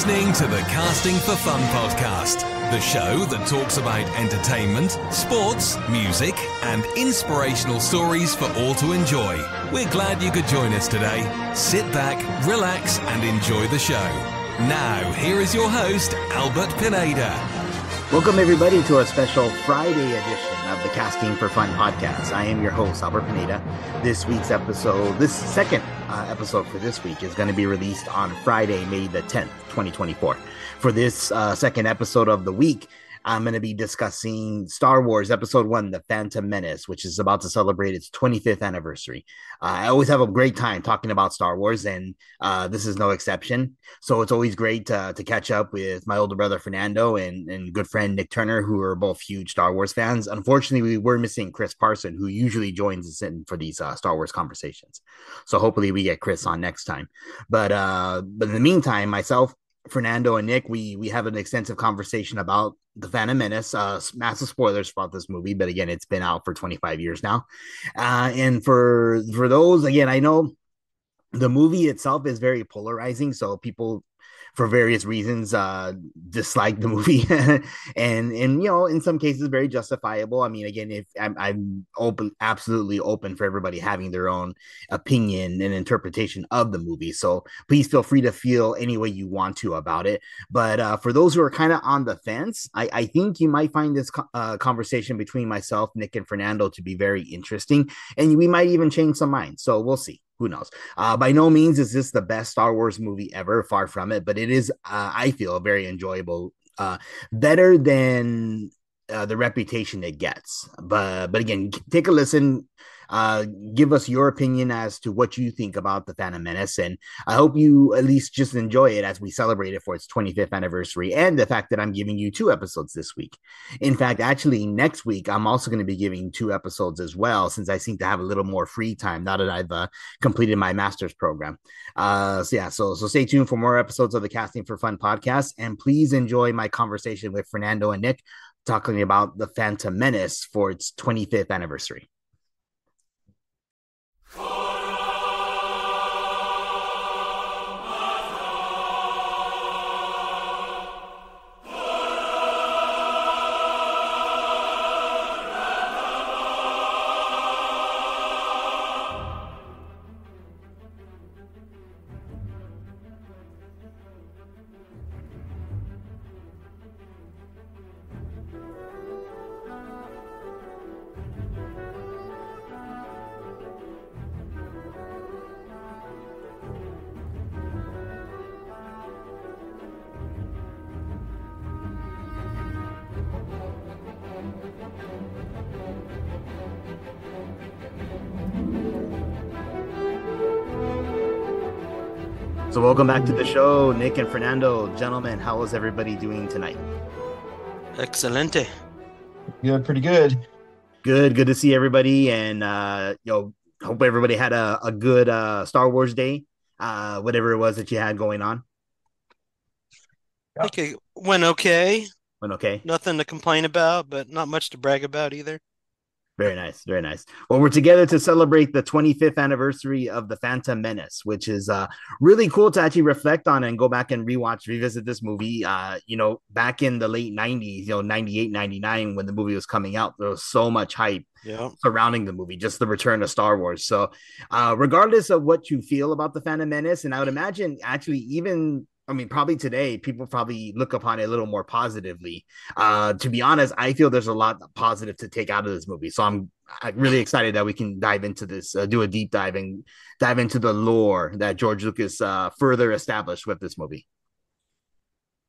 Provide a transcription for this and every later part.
Listening to the Casting for Fun podcast, the show that talks about entertainment, sports, music, and inspirational stories for all to enjoy. We're glad you could join us today. Sit back, relax, and enjoy the show. Now, here is your host, Albert Pineda. Welcome, everybody, to a special Friday edition of the Casting for Fun podcast. I am your host, Albert Pineda. This week's episode, this second uh, episode for this week, is going to be released on Friday, May the 10th, 2024. For this uh, second episode of the week, I'm going to be discussing Star Wars Episode 1, The Phantom Menace, which is about to celebrate its 25th anniversary. Uh, I always have a great time talking about Star Wars, and uh, this is no exception. So it's always great to, to catch up with my older brother Fernando and, and good friend Nick Turner, who are both huge Star Wars fans. Unfortunately, we were missing Chris Parson, who usually joins us in for these uh, Star Wars conversations. So hopefully we get Chris on next time. But uh, but in the meantime, myself, Fernando and Nick, we we have an extensive conversation about the Phantom Menace. Uh, massive spoilers about this movie, but again, it's been out for 25 years now. Uh, and for for those, again, I know the movie itself is very polarizing, so people for various reasons uh dislike the movie. And and you know in some cases very justifiable. I mean again if I'm, I'm open absolutely open for everybody having their own opinion and interpretation of the movie. So please feel free to feel any way you want to about it. But uh for those who are kind of on the fence i i think you might find this uh, conversation between myself nick and fernando to be very interesting. And we might even change some minds. So we'll see who knows? Uh, by no means is this the best Star Wars movie ever, far from it, but it is, uh, I feel, very enjoyable. Uh, better than uh, the reputation it gets. But but again, take a listen. Uh, give us your opinion as to what you think about the Phantom Menace, and I hope you at least just enjoy it as we celebrate it for its 25th anniversary, and the fact that I'm giving you two episodes this week. In fact, actually, next week I'm also going to be giving two episodes as well, since I seem to have a little more free time now that I've uh, completed my master's program. Uh, so yeah, so so stay tuned for more episodes of the Casting for Fun podcast, and please enjoy my conversation with Fernando and Nick talking about the Phantom Menace for its 25th anniversary. Welcome back to the show, Nick and Fernando. Gentlemen, how is everybody doing tonight? Excelente. Good, pretty good. Good, good to see everybody. And, uh, yo, hope everybody had a, a good uh, Star Wars day, uh, whatever it was that you had going on. Okay, went okay. Went okay. Nothing to complain about, but not much to brag about either. Very nice, very nice. Well, we're together to celebrate the 25th anniversary of the Phantom Menace, which is uh, really cool to actually reflect on and go back and rewatch, revisit this movie. Uh, you know, back in the late 90s, you know, 98, 99, when the movie was coming out, there was so much hype Yeah. surrounding the movie, just the return of Star Wars. So, uh, regardless of what you feel about the Phantom Menace, and I would imagine actually even. I mean, probably today, people probably look upon it a little more positively. Uh, to be honest, I feel there's a lot positive to take out of this movie. So I'm, I'm really excited that we can dive into this, uh, do a deep dive and dive into the lore that George Lucas uh, further established with this movie.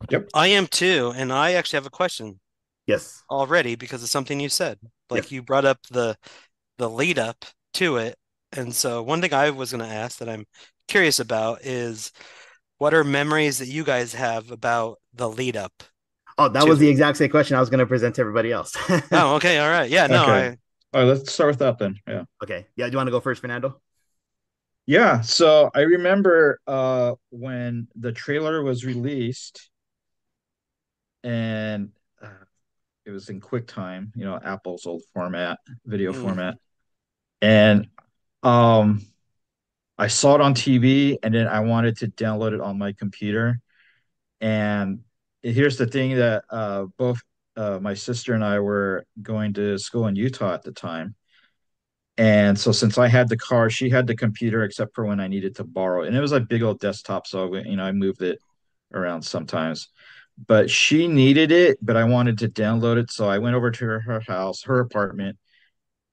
Yep, I am too, and I actually have a question Yes. already because of something you said. Like Yes. you brought up the the lead up to it. And so one thing I was going to ask that I'm curious about is what are memories that you guys have about the lead up? Oh, that To- was the exact same question I was going to present to everybody else. Oh, okay, all right. Yeah, no, Okay. All right, let's start with that then. Yeah. okay. Yeah. Do you want to go first, Fernando? Yeah. So I remember uh when the trailer was released and uh, it was in QuickTime, you know, Apple's old format, video Mm. format. And um I saw it on TV and then I wanted to download it on my computer. And here's the thing that uh, both uh, my sister and I were going to school in Utah at the time. And so since I had the car, she had the computer, except for when I needed to borrow. And it was a big old desktop, so you know I moved it around sometimes. But she needed it, but I wanted to download it, so I went over to her, her house, her apartment,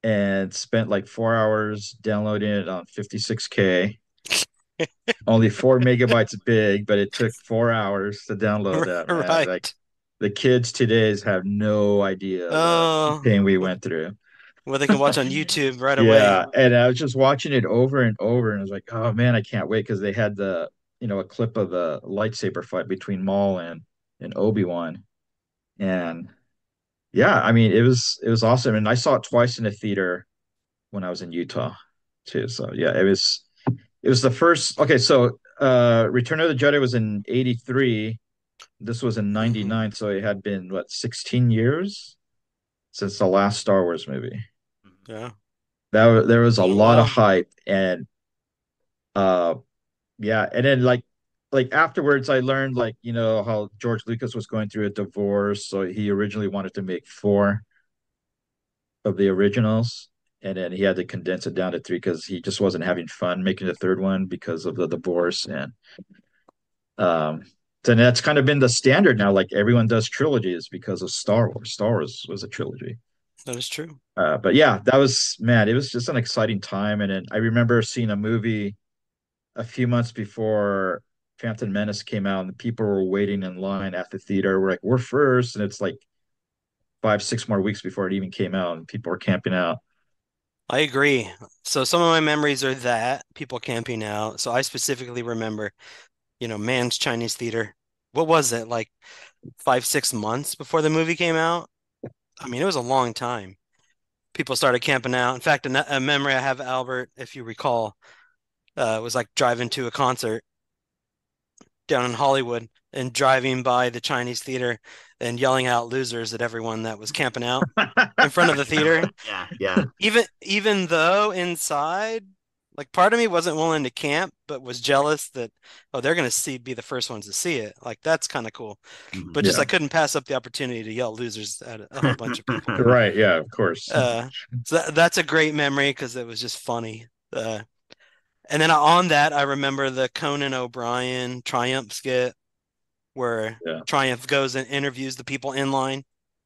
and spent like four hours downloading it on 56k. Only four megabytes big, but it took four hours to download that. Man. Right. Like the kids today's have no idea Oh. the pain we went through. Well, they can watch on YouTube right Yeah, away. and I was just watching it over and over, and I was like, "Oh man, I can't wait!" Because they had the, you know, a clip of the lightsaber fight between Maul and and Obi-Wan, and yeah, I mean, it was it was awesome, and I saw it twice in a theater when I was in Utah too. So yeah, it was it was the first. Okay, so uh, Return of the Jedi was in '83. This was in '99, so it had been what 16 years since the last Star Wars movie. Yeah. That there was a Oh, lot of hype and uh yeah, and then like like afterwards I learned like, you know, how George Lucas was going through a divorce, so he originally wanted to make four of the originals and then he had to condense it down to three because he just wasn't having fun making the third one because of the divorce and um then that's kind of been the standard now like everyone does trilogies because of Star Wars. Star Wars was a trilogy. That is true. Uh, but yeah, that was man, it was just an exciting time. And then I remember seeing a movie a few months before Phantom Menace came out, and the people were waiting in line at the theater. We're like, we're first, and it's like five, six more weeks before it even came out, and people were camping out. I agree. So some of my memories are that people camping out. So I specifically remember, you know, Mann's Chinese Theater. What was it, like five, six months before the movie came out? I mean, it was a long time. People started camping out. In fact, a, a memory I have, Albert, if you recall, uh, was like driving to a concert down in Hollywood and driving by the Chinese theater and yelling out losers at everyone that was camping out in front of the theater. Yeah, yeah. Even even though inside, like part of me wasn't willing to camp, but was jealous that oh they're gonna see be the first ones to see it. Like that's kind of cool. Mhm. But just Yeah. I couldn't pass up the opportunity to yell losers at a whole bunch of people. Right, yeah, of course. Uh, so that, that's a great memory because it was just funny. Uh, and then on that, I remember the Conan O'Brien Triumph skit where Yeah. Triumph goes and interviews the people in line.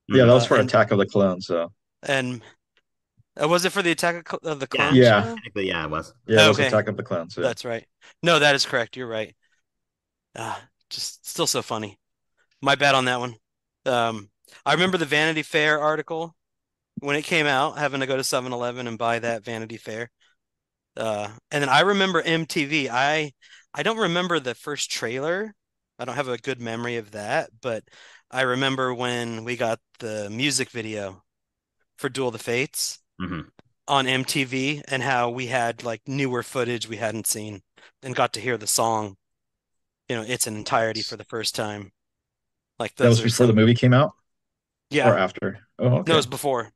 yeah, that was uh, for and- Attack of the Clones, so And uh, was it for the Attack of the Yeah. Clones? Yeah. show? Technically, yeah, it was. yeah, it was Okay. Attack of the Clones. Yeah. That's right. No, that is correct. You're right. Ah, just still so funny. My bad on that one. Um, I remember the Vanity Fair article when it came out, having to go to 7-Eleven and buy that Vanity Fair. Uh, and then I remember MTV. I I don't remember the first trailer. I don't have a good memory of that, but I remember when we got the music video for Duel of the Fates Mhm. on MTV and how we had like newer footage we hadn't seen and got to hear the song, you know, its an entirety for the first time. Like That was before the movie came out Yeah, or after? Oh, no, it was before.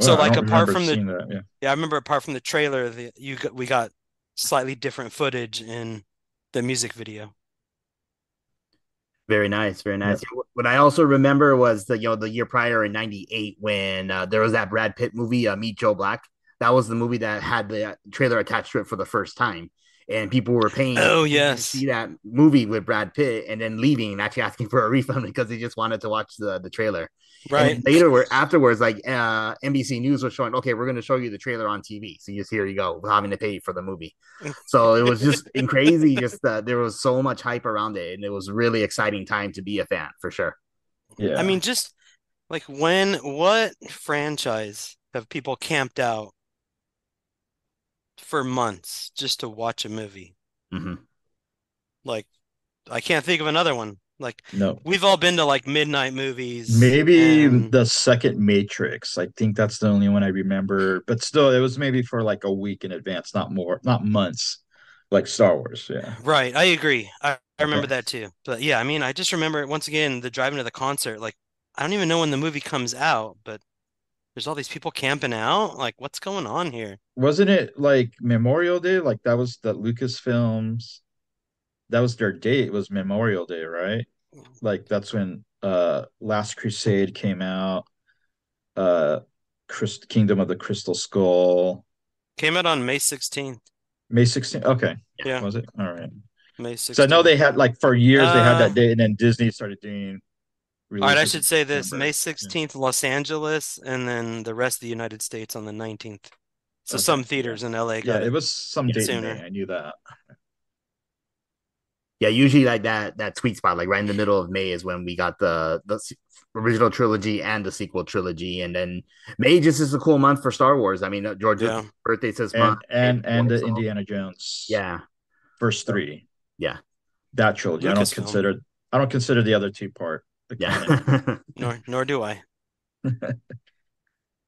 So, like, apart from the- that, yeah. Yeah, I remember apart from the trailer, the you got, we got slightly different footage in the music video. Very nice, very nice. What I also remember was the you know the year prior in '98 when uh, there was that Brad Pitt movie, uh, Meet Joe Black. That was the movie that had the uh, trailer attached to it for the first time, and people were paying Oh, to yes. see that movie with Brad Pitt, and then leaving and actually asking for a refund because they just wanted to watch the the trailer. Right. And later, where afterwards, like uh, NBC News was showing, okay, we're going to show you the trailer on TV. So just here you go, without having to pay for the movie. So it was just in crazy. Just uh, there was so much hype around it, and it was really exciting time to be a fan for sure. Yeah. I mean, just like when, what franchise have people camped out for months just to watch a movie? Mhm. Like, I can't think of another one. Like, no. we've all been to like midnight movies. Maybe and- the second Matrix. I think that's the only one I remember. But still, it was maybe for like a week in advance, not more, not months, like Star Wars. Yeah. Right, I agree. I, I remember Okay. that too. But yeah, I mean, I just remember once again the driving to the concert. Like, I don't even know when the movie comes out, but there's all these people camping out. Like, what's going on here? Wasn't it like Memorial Day? Like that was the Lucasfilms. That was their date. Was Memorial Day, right? Like that's when uh Last Crusade came out. Uh Christ Kingdom of the Crystal Skull. Came out on May 16th. May 16th. Okay. Yeah. Was it? All right. May 16th. So I know they had like for years they had Uh, that date and then Disney started doing All right, I should say this May 16th, Los Angeles, and then the rest of the United States on the 19th. So Okay, some theaters in LA Yeah, got it it. was some Yeah, date sooner. I knew that. Yeah, usually like that that sweet spot, like right in the middle of May, is when we got the the original trilogy and the sequel trilogy, and then May just is a cool month for Star Wars. I mean, uh, George's George Yeah. Lucas' birthday's this And month, and and the Indiana Jones Yeah, first three. Yeah. That trilogy. I don't Lucasfilm. consider I don't consider the other two part. the yeah. Nor nor do I.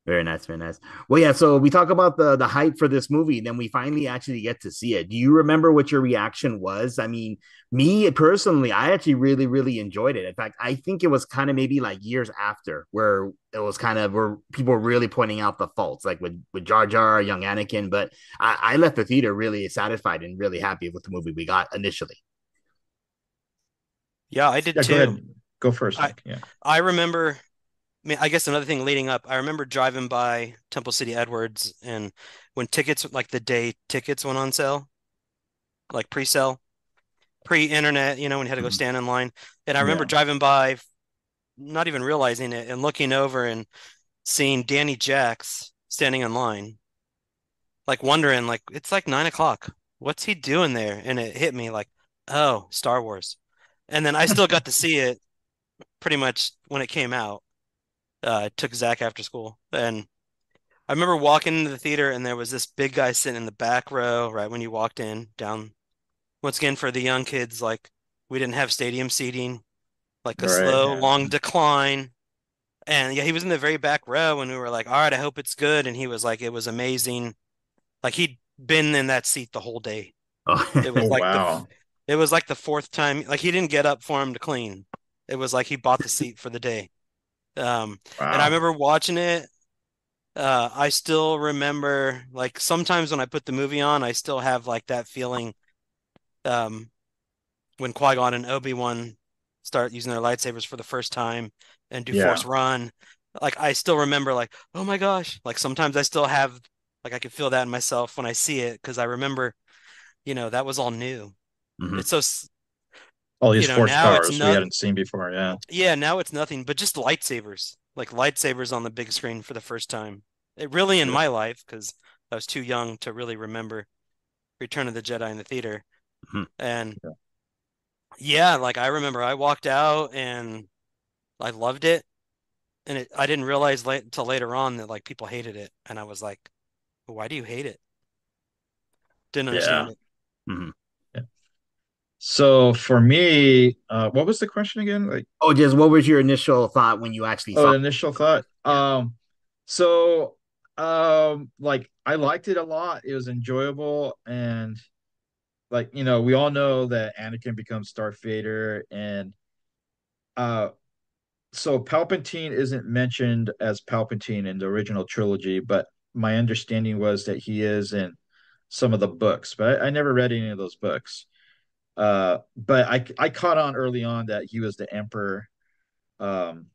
Very nice, very nice. Well, yeah. So we talk about the the hype for this movie, then we finally actually get to see it. Do you remember what your reaction was? I mean, me personally, I actually really, really enjoyed it. In fact, I think it was kind of maybe like years after where it was kind of where people were really pointing out the faults, like with with Jar Jar, young Anakin. But I, I left the theater really satisfied and really happy with the movie we got initially. Yeah, I did Yeah, too. go ahead. Go first. I- yeah. I remember, I mean, I guess another thing leading up, I remember driving by Temple City Edwards and when tickets, like the day tickets went on sale, like pre-sale, pre-internet, you know, when you had to go Mhm. stand in line. And I remember Yeah. driving by, not even realizing it, and looking over and seeing Danny Jacks standing in line, like wondering, like, it's like nine o'clock. What's he doing there? And it hit me like, oh, Star Wars. And then I still got to see it pretty much when it came out. Uh, took Zach after school, and I remember walking into the theater, and there was this big guy sitting in the back row, right when you walked in, down. Once again, for the young kids, like we didn't have stadium seating, like a Right, slow, yeah. long decline. And yeah, he was in the very back row, and we were like, "All right, I hope it's good." And he was like, "It was amazing." Like he'd been in that seat the whole day. Oh, It was like the it was like the fourth time, like he didn't get up for him to clean. It was like he bought the seat for the day. Um, and I remember watching it. Uh, I still remember, like sometimes when I put the movie on, I still have like that feeling. Um, when Qui-Gon and Obi-Wan start using their lightsabers for the first time and do Yeah. Force Run, like I still remember, like oh my gosh, like sometimes I still have, like I can feel that in myself when I see it because I remember, you know, that was all new. Mhm. It's so All these you know, force powers we hadn't seen before. Yeah. Yeah, now it's nothing but just lightsabers, like lightsabers on the big screen for the first time. It really in Yeah. my life because I was too young to really remember Return of the Jedi in the theater. Mhm. And Yeah. yeah, like I remember I walked out and I loved it. And it, I didn't realize late until later on that like people hated it. And I was like, why do you hate it? Didn't understand it. Mhm. So for me, uh, what was the question again? Like, Oh, just what was your initial thought when you actually oh, initial thought. Um, so, um, like I liked it a lot. It was enjoyable, and like you know, we all know that Anakin becomes Darth Vader, and uh, so Palpatine isn't mentioned as Palpatine in the original trilogy, but my understanding was that he is in some of the books, but I, I never read any of those books. Uh, but I I caught on early on that he was the emperor, um,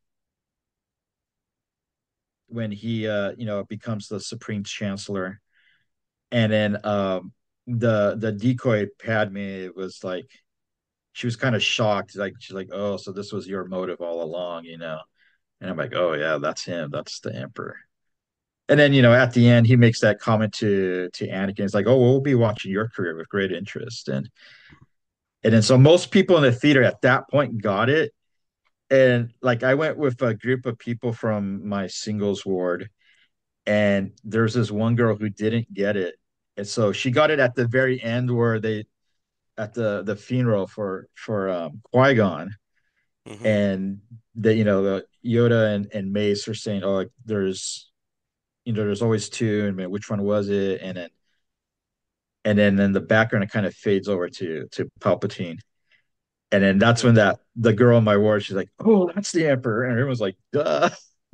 when he uh you know becomes the supreme chancellor, and then um the the decoy Padme was like she was kind of shocked, like she's like, oh, so this was your motive all along, you know, and I'm like, oh yeah, that's him, that's the emperor. And then you know at the end he makes that comment to to Anakin. It's like, oh, we'll be watching your career with great interest, and and then so most people in the theater at that point got it. And like I went with a group of people from my singles ward, and there's this one girl who didn't get it. And so she got it at the very end where they at the the funeral for for um Qui-Gon Mhm. and that you know the Yoda and, and Mace are saying, Oh, like there's you know, there's always two, and which one was it? And then and then in the background it kind of fades over to to Palpatine. And then that's when that the girl in my ward, she's like, "Oh, that's the Emperor," and everyone's like, "Duh."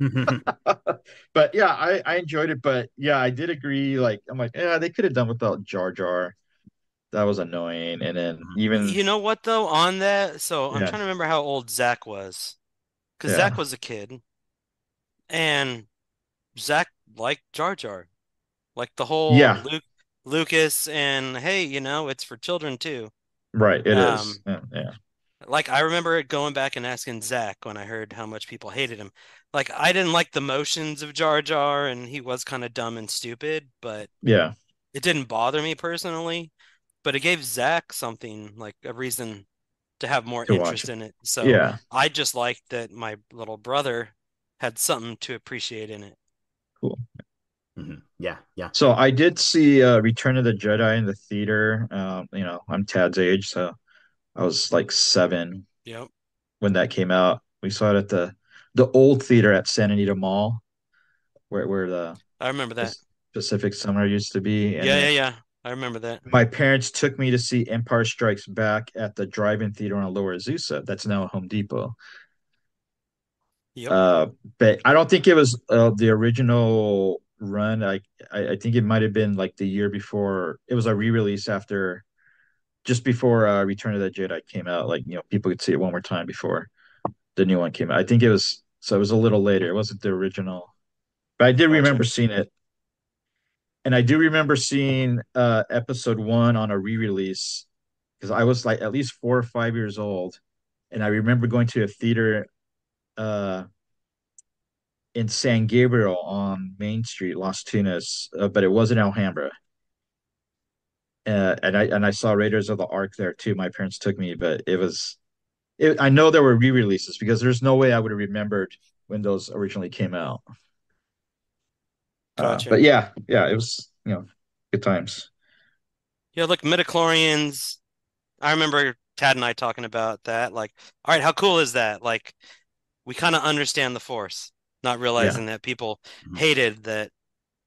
but yeah, I I enjoyed it. But yeah, I did agree. Like, I'm like, yeah, they could have done without Jar Jar. that was annoying. And then mm-hmm. even You know what though, on that, so I'm Yeah. trying to remember how old Zach was. Because Yeah. Zach was a kid. And Zach liked Jar Jar. Like the whole Yeah. Luke Lucas and hey, you know, it's for children too. right, it is. Um, Yeah, yeah. Like I remember going back and asking Zach when I heard how much people hated him. Like I didn't like the motions of Jar Jar and he was kind of dumb and stupid, but Yeah. it didn't bother me personally. But it gave Zach something like a reason to have more To interest it. in it. So Yeah. I just liked that my little brother had something to appreciate in it. Mhm. Yeah, yeah. So I did see uh, Return of the Jedi in the theater. Um, you know, I'm Tad's age, so I was like seven Yep. when that came out. We saw it at the the old theater at Santa Anita Mall, where where the I remember that. Pacific Summer used to be. And Yeah, yeah, yeah. I remember that. My parents took me to see Empire Strikes Back at the drive-in theater on Lower Azusa. That's now a Home Depot. Yep. Uh, but I don't think it was uh, the original run. I, I think it might have been like the year before. It was a re-release after, just before uh, Return of the Jedi came out. Like you know, people could see it one more time before the new one came out. I think it was so it was a little later. It wasn't the original, but I did remember seeing it. And I do remember seeing uh, episode one on a re-release because I was like at least four or five years old, and I remember going to a theater uh, in San Gabriel on Main Street, Las Tunas, uh, but it was in Alhambra. Uh, and I and I saw Raiders of the Ark there too. My parents took me, but it was, it, I know there were re-releases because there's no way I would have remembered when those originally came out. Uh, Gotcha. but yeah, yeah, it was you know good times. Yeah, look, midichlorians. I remember Tad and I talking about that. Like, all right, how cool is that? Like, we kind of understand the Force, not realizing that people Mhm. hated that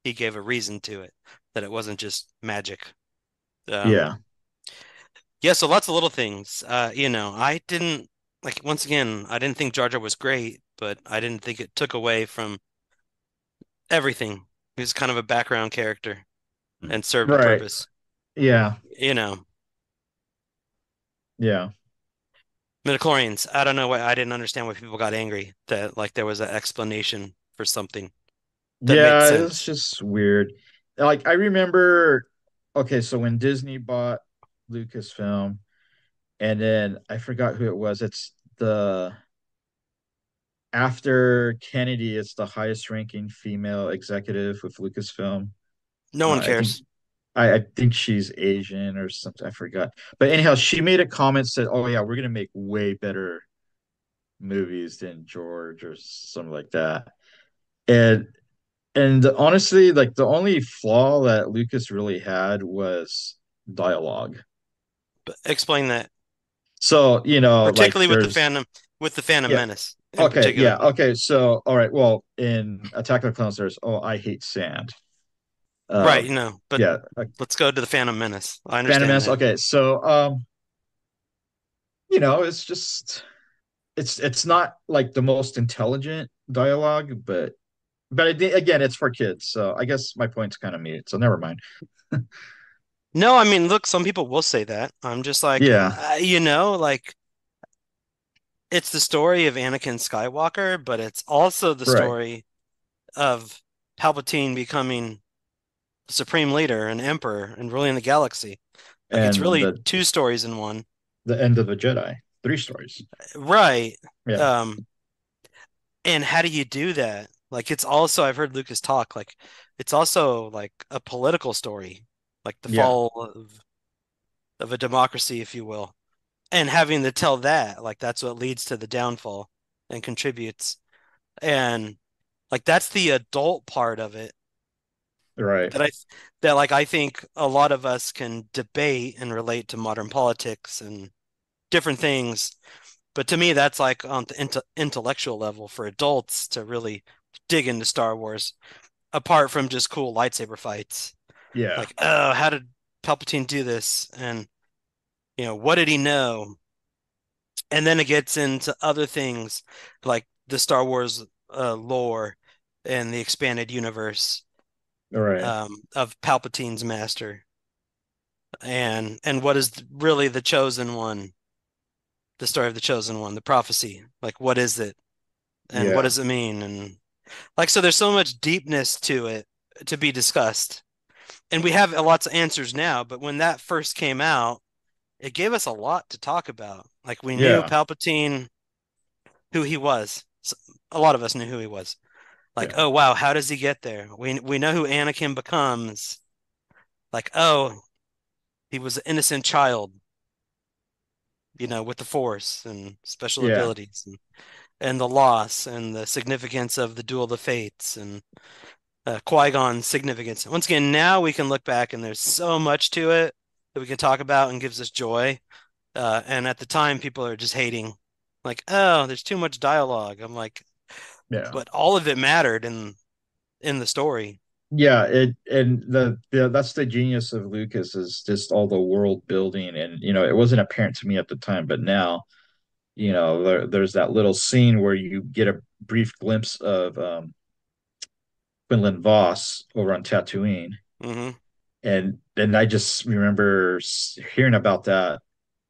he gave a reason to it, that it wasn't just magic. Um, yeah, Yeah, so lots of little things. Uh, you know, I didn't like once again, I didn't think Jar Jar was great, but I didn't think it took away from everything. He was kind of a background character Mhm. and served a purpose. yeah, You know, yeah. Midichlorians. I don't know why I didn't understand why people got angry that like there was an explanation for something. Yeah, it's just weird. Like I remember, okay, so when Disney bought Lucasfilm, and then I forgot who it was. It's the after Kennedy, it's the highest ranking female executive with Lucasfilm. No Uh, one think- cares. I, I think she's Asian or something. I forgot. But anyhow, she made a comment said, "Oh yeah, we're gonna make way better movies than George or something like that." And and honestly, like the only flaw that Lucas really had was dialogue. But explain that, So you know, like particularly with the Phantom, with the Phantom Yeah. Menace. Okay, particular. yeah, okay. So all right, well, in Attack of the Clones, there's oh, I hate sand. Uh, Right, no, but yeah, uh, let's go to the Phantom Menace. I understand Phantom Menace. that. Okay, so um, you know, it's just it's it's not like the most intelligent dialogue, but but it, again, it's for kids, so I guess my point's kind of mute. So never mind. No, I mean, look, some people will say that. I'm just like, Yeah. uh, you know, like it's the story of Anakin Skywalker, but it's also the Right. story of Palpatine becoming supreme leader and emperor and ruling the galaxy. Like it's really the, two stories in one. the end of the Jedi, three stories. Right. Yeah. Um, and how do you do that? Like it's also, I've heard Lucas talk, like it's also like a political story, like the Yeah. fall of of a democracy, if you will. And having to tell that, like that's what leads to the downfall and contributes. And like that's the adult part of it Right. that I that like I think a lot of us can debate and relate to modern politics and different things. But to me, that's like on the inte intellectual level for adults to really dig into Star Wars, apart from just cool lightsaber fights. Yeah. Like, oh, how did Palpatine do this? And you know, what did he know? And then it gets into other things like the Star Wars uh, lore and the expanded universe Right. um, of Palpatine's master. and and what is really the chosen one the story of the chosen one the prophecy like what is it and Yeah. what does it mean and like so there's so much deepness to it to be discussed and we have lots of answers now but when that first came out it gave us a lot to talk about like we knew Yeah. palpatine who he was A lot of us knew who he was like Yeah. oh wow how does he get there? We we know who anakin becomes. Like oh he was an innocent child you know with the force and special Yeah. abilities and, and the loss and the significance of the duel of the fates and uh, Qui-Gon's significance. Once again now we can look back and there's so much to it that we can talk about and gives us joy uh, and at the time people are just hating. Like oh there's too much dialogue. I'm like Yeah. but all of it mattered in in the story Yeah, it and the, the that's the genius of Lucas is just all the world building and you know it wasn't apparent to me at the time, but now, you know, there, there's that little scene where you get a brief glimpse of um Quinlan Vos over on Tatooine, hmm and and I just remember hearing about that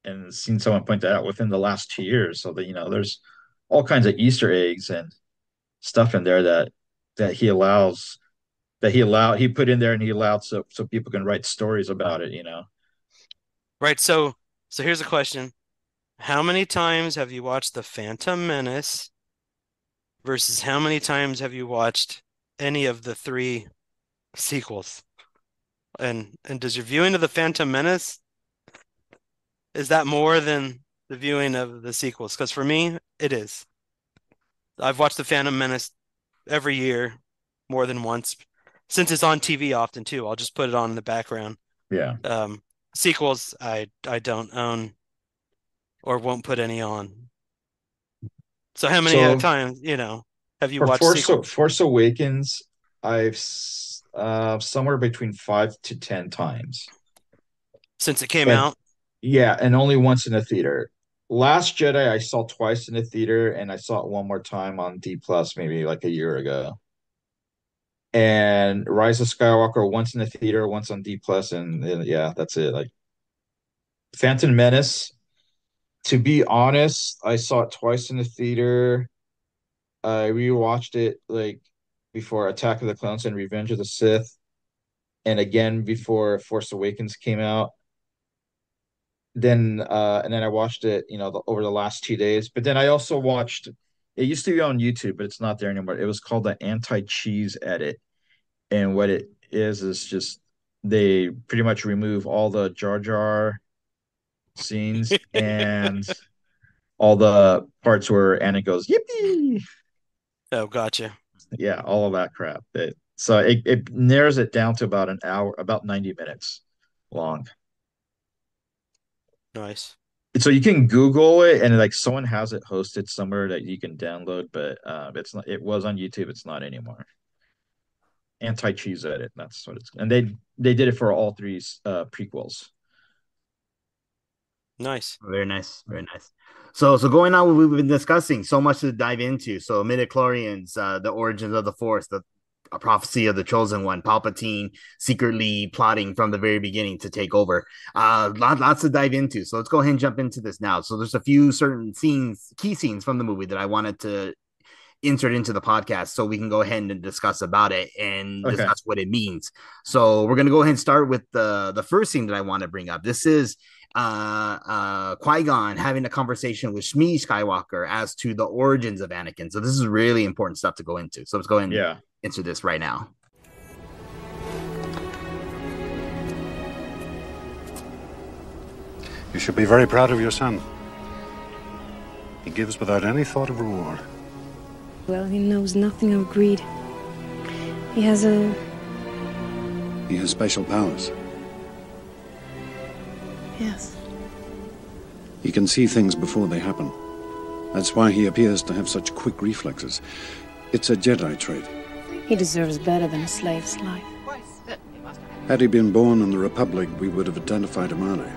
and seeing someone point that out within the last two years. So that you know, there's all kinds of Easter eggs and stuff in there that that he allows that he allowed he put in there and he allowed so so people can write stories about it. You know, right so so here's a question. How many times have you watched the phantom menace versus how many times have you watched any of the three sequels? And and does your viewing of the phantom menace is that more than the viewing of the sequels? Because for me it is i've watched the phantom menace every year more than once since it's on tv often too i'll just put it on in the background yeah. um sequels i i don't own or won't put any on so how many So- times you know have you watched Force sequels? Force Awakens, I've uh somewhere between five to ten times. since it came but- out Yeah, and only once in the theater. Last Jedi I saw twice in the theater, and I saw it one more time on D plus maybe like a year ago. And Rise of Skywalker once in the theater, once on D plus, and uh, yeah, that's it. Like Phantom Menace. To be honest, I saw it twice in the theater. I rewatched it like before Attack of the Clones and Revenge of the Sith, and again before Force Awakens came out then uh and then I watched it, you know, the, over the last two days. But then I also watched it used to be on YouTube, but it's not there anymore. It was called the anti-cheese edit. And what it is is just they pretty much remove all the Jar Jar scenes and all the parts where Anna goes, Yippee! oh gotcha Yeah, all of that crap. It, so it, it narrows it down to about an hour, about 90 minutes long. Nice so you can Google it and like someone has it hosted somewhere that you can download, but uh, it's not. It was on YouTube. It's not anymore. Anti cheese edit. That's what it's. And they they did it for all three uh, prequels. nice Very nice, very nice. So, so going on, what we've been discussing so much to dive into. So, midichlorians, uh, the origins of the Force, the a prophecy of the chosen one, Palpatine secretly plotting from the very beginning to take over. Uh, lot, lots to dive into. So, let's go ahead and jump into this now. So, there's a few certain scenes, key scenes from the movie that I wanted to insert into the podcast so we can go ahead and discuss about it and Okay. discuss what it means. So, we're gonna go ahead and start with the the first scene that I want to bring up. This is uh uh Qui-Gon having a conversation with Shmi Skywalker as to the origins of Anakin. So this is really important stuff to go into. So let's go ahead and Yeah. Answer this right now. You should be very proud of your son. He gives without any thought of reward. Well, he knows nothing of greed. He has a. He has special powers. Yes. He can see things before they happen. That's why he appears to have such quick reflexes. It's a Jedi trait. He deserves better than a slave's life. Had he been born in the Republic, we would have identified him early.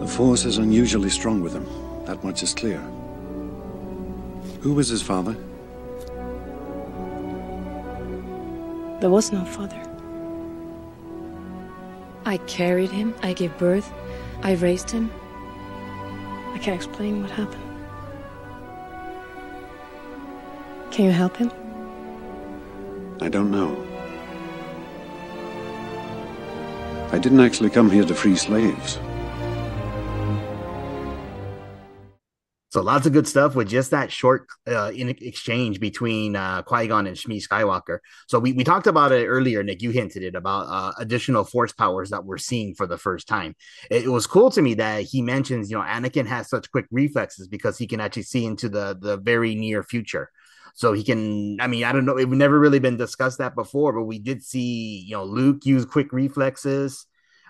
The Force is unusually strong with him. That much is clear. Who was his father? There was no father. I carried him, I gave birth, I raised him. I can't explain what happened. Can you help him? I don't know. I didn't actually come here to free slaves. So lots of good stuff with just that short uh, in exchange between uh, Qui Gon and Shmi Skywalker. So we, we talked about it earlier, Nick. You hinted it about uh, additional Force powers that we're seeing for the first time. It, it, was cool to me that he mentions, you know, Anakin has such quick reflexes because he can actually see into the the very near future. So he can. I mean, I don't know. It never really been discussed that before, but we did see, you know, Luke use quick reflexes.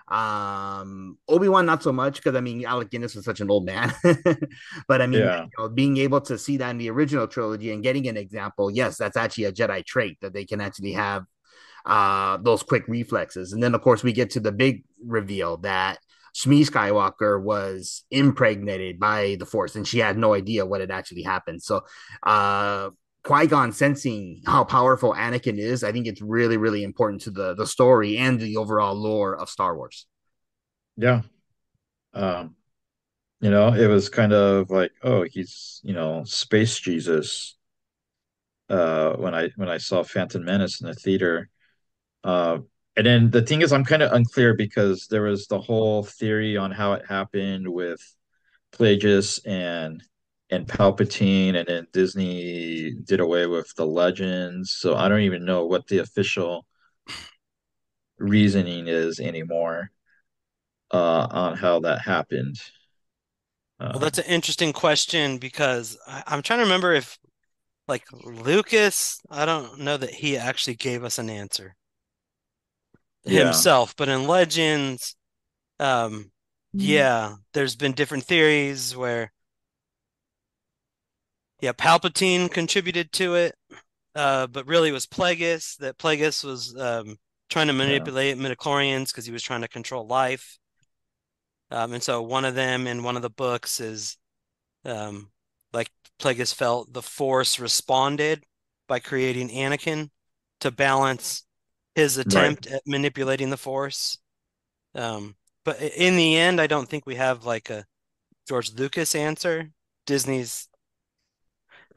Um, Obi Wan not so much because I mean Alec Guinness was such an old man, but I mean yeah. you know, being able to see that in the original trilogy and getting an example, yes, that's actually a Jedi trait that they can actually have uh those quick reflexes. And then of course we get to the big reveal that Shmi Skywalker was impregnated by the Force and she had no idea what had actually happened. So uh Qui Gon sensing how powerful Anakin is, I think it's really, really important to the the story and the overall lore of Star Wars. Yeah, um, you know, it was kind of like, oh, he's you know, space Jesus. Uh, when I when I saw Phantom Menace in the theater, uh, and then the thing is, I'm kind of unclear because there was the whole theory on how it happened with Plagueis and and Palpatine, and then Disney did away with the legends. So I don't even know what the official reasoning is anymore uh, on how that happened. Uh, well, that's an interesting question because I, I'm trying to remember if, like Lucas, I don't know that he actually gave us an answer yeah. himself, but in Legends, um, mm-hmm. yeah, there's been different theories where yeah, Palpatine contributed to it, uh, but really it was Plagueis. That Plagueis was um, trying to manipulate yeah. midichlorians because he was trying to control life. Um, and so one of them in one of the books is um, like Plagueis felt the Force responded by creating Anakin to balance his attempt right. at manipulating the Force. Um, but in the end, I don't think we have like a George Lucas answer. Disney's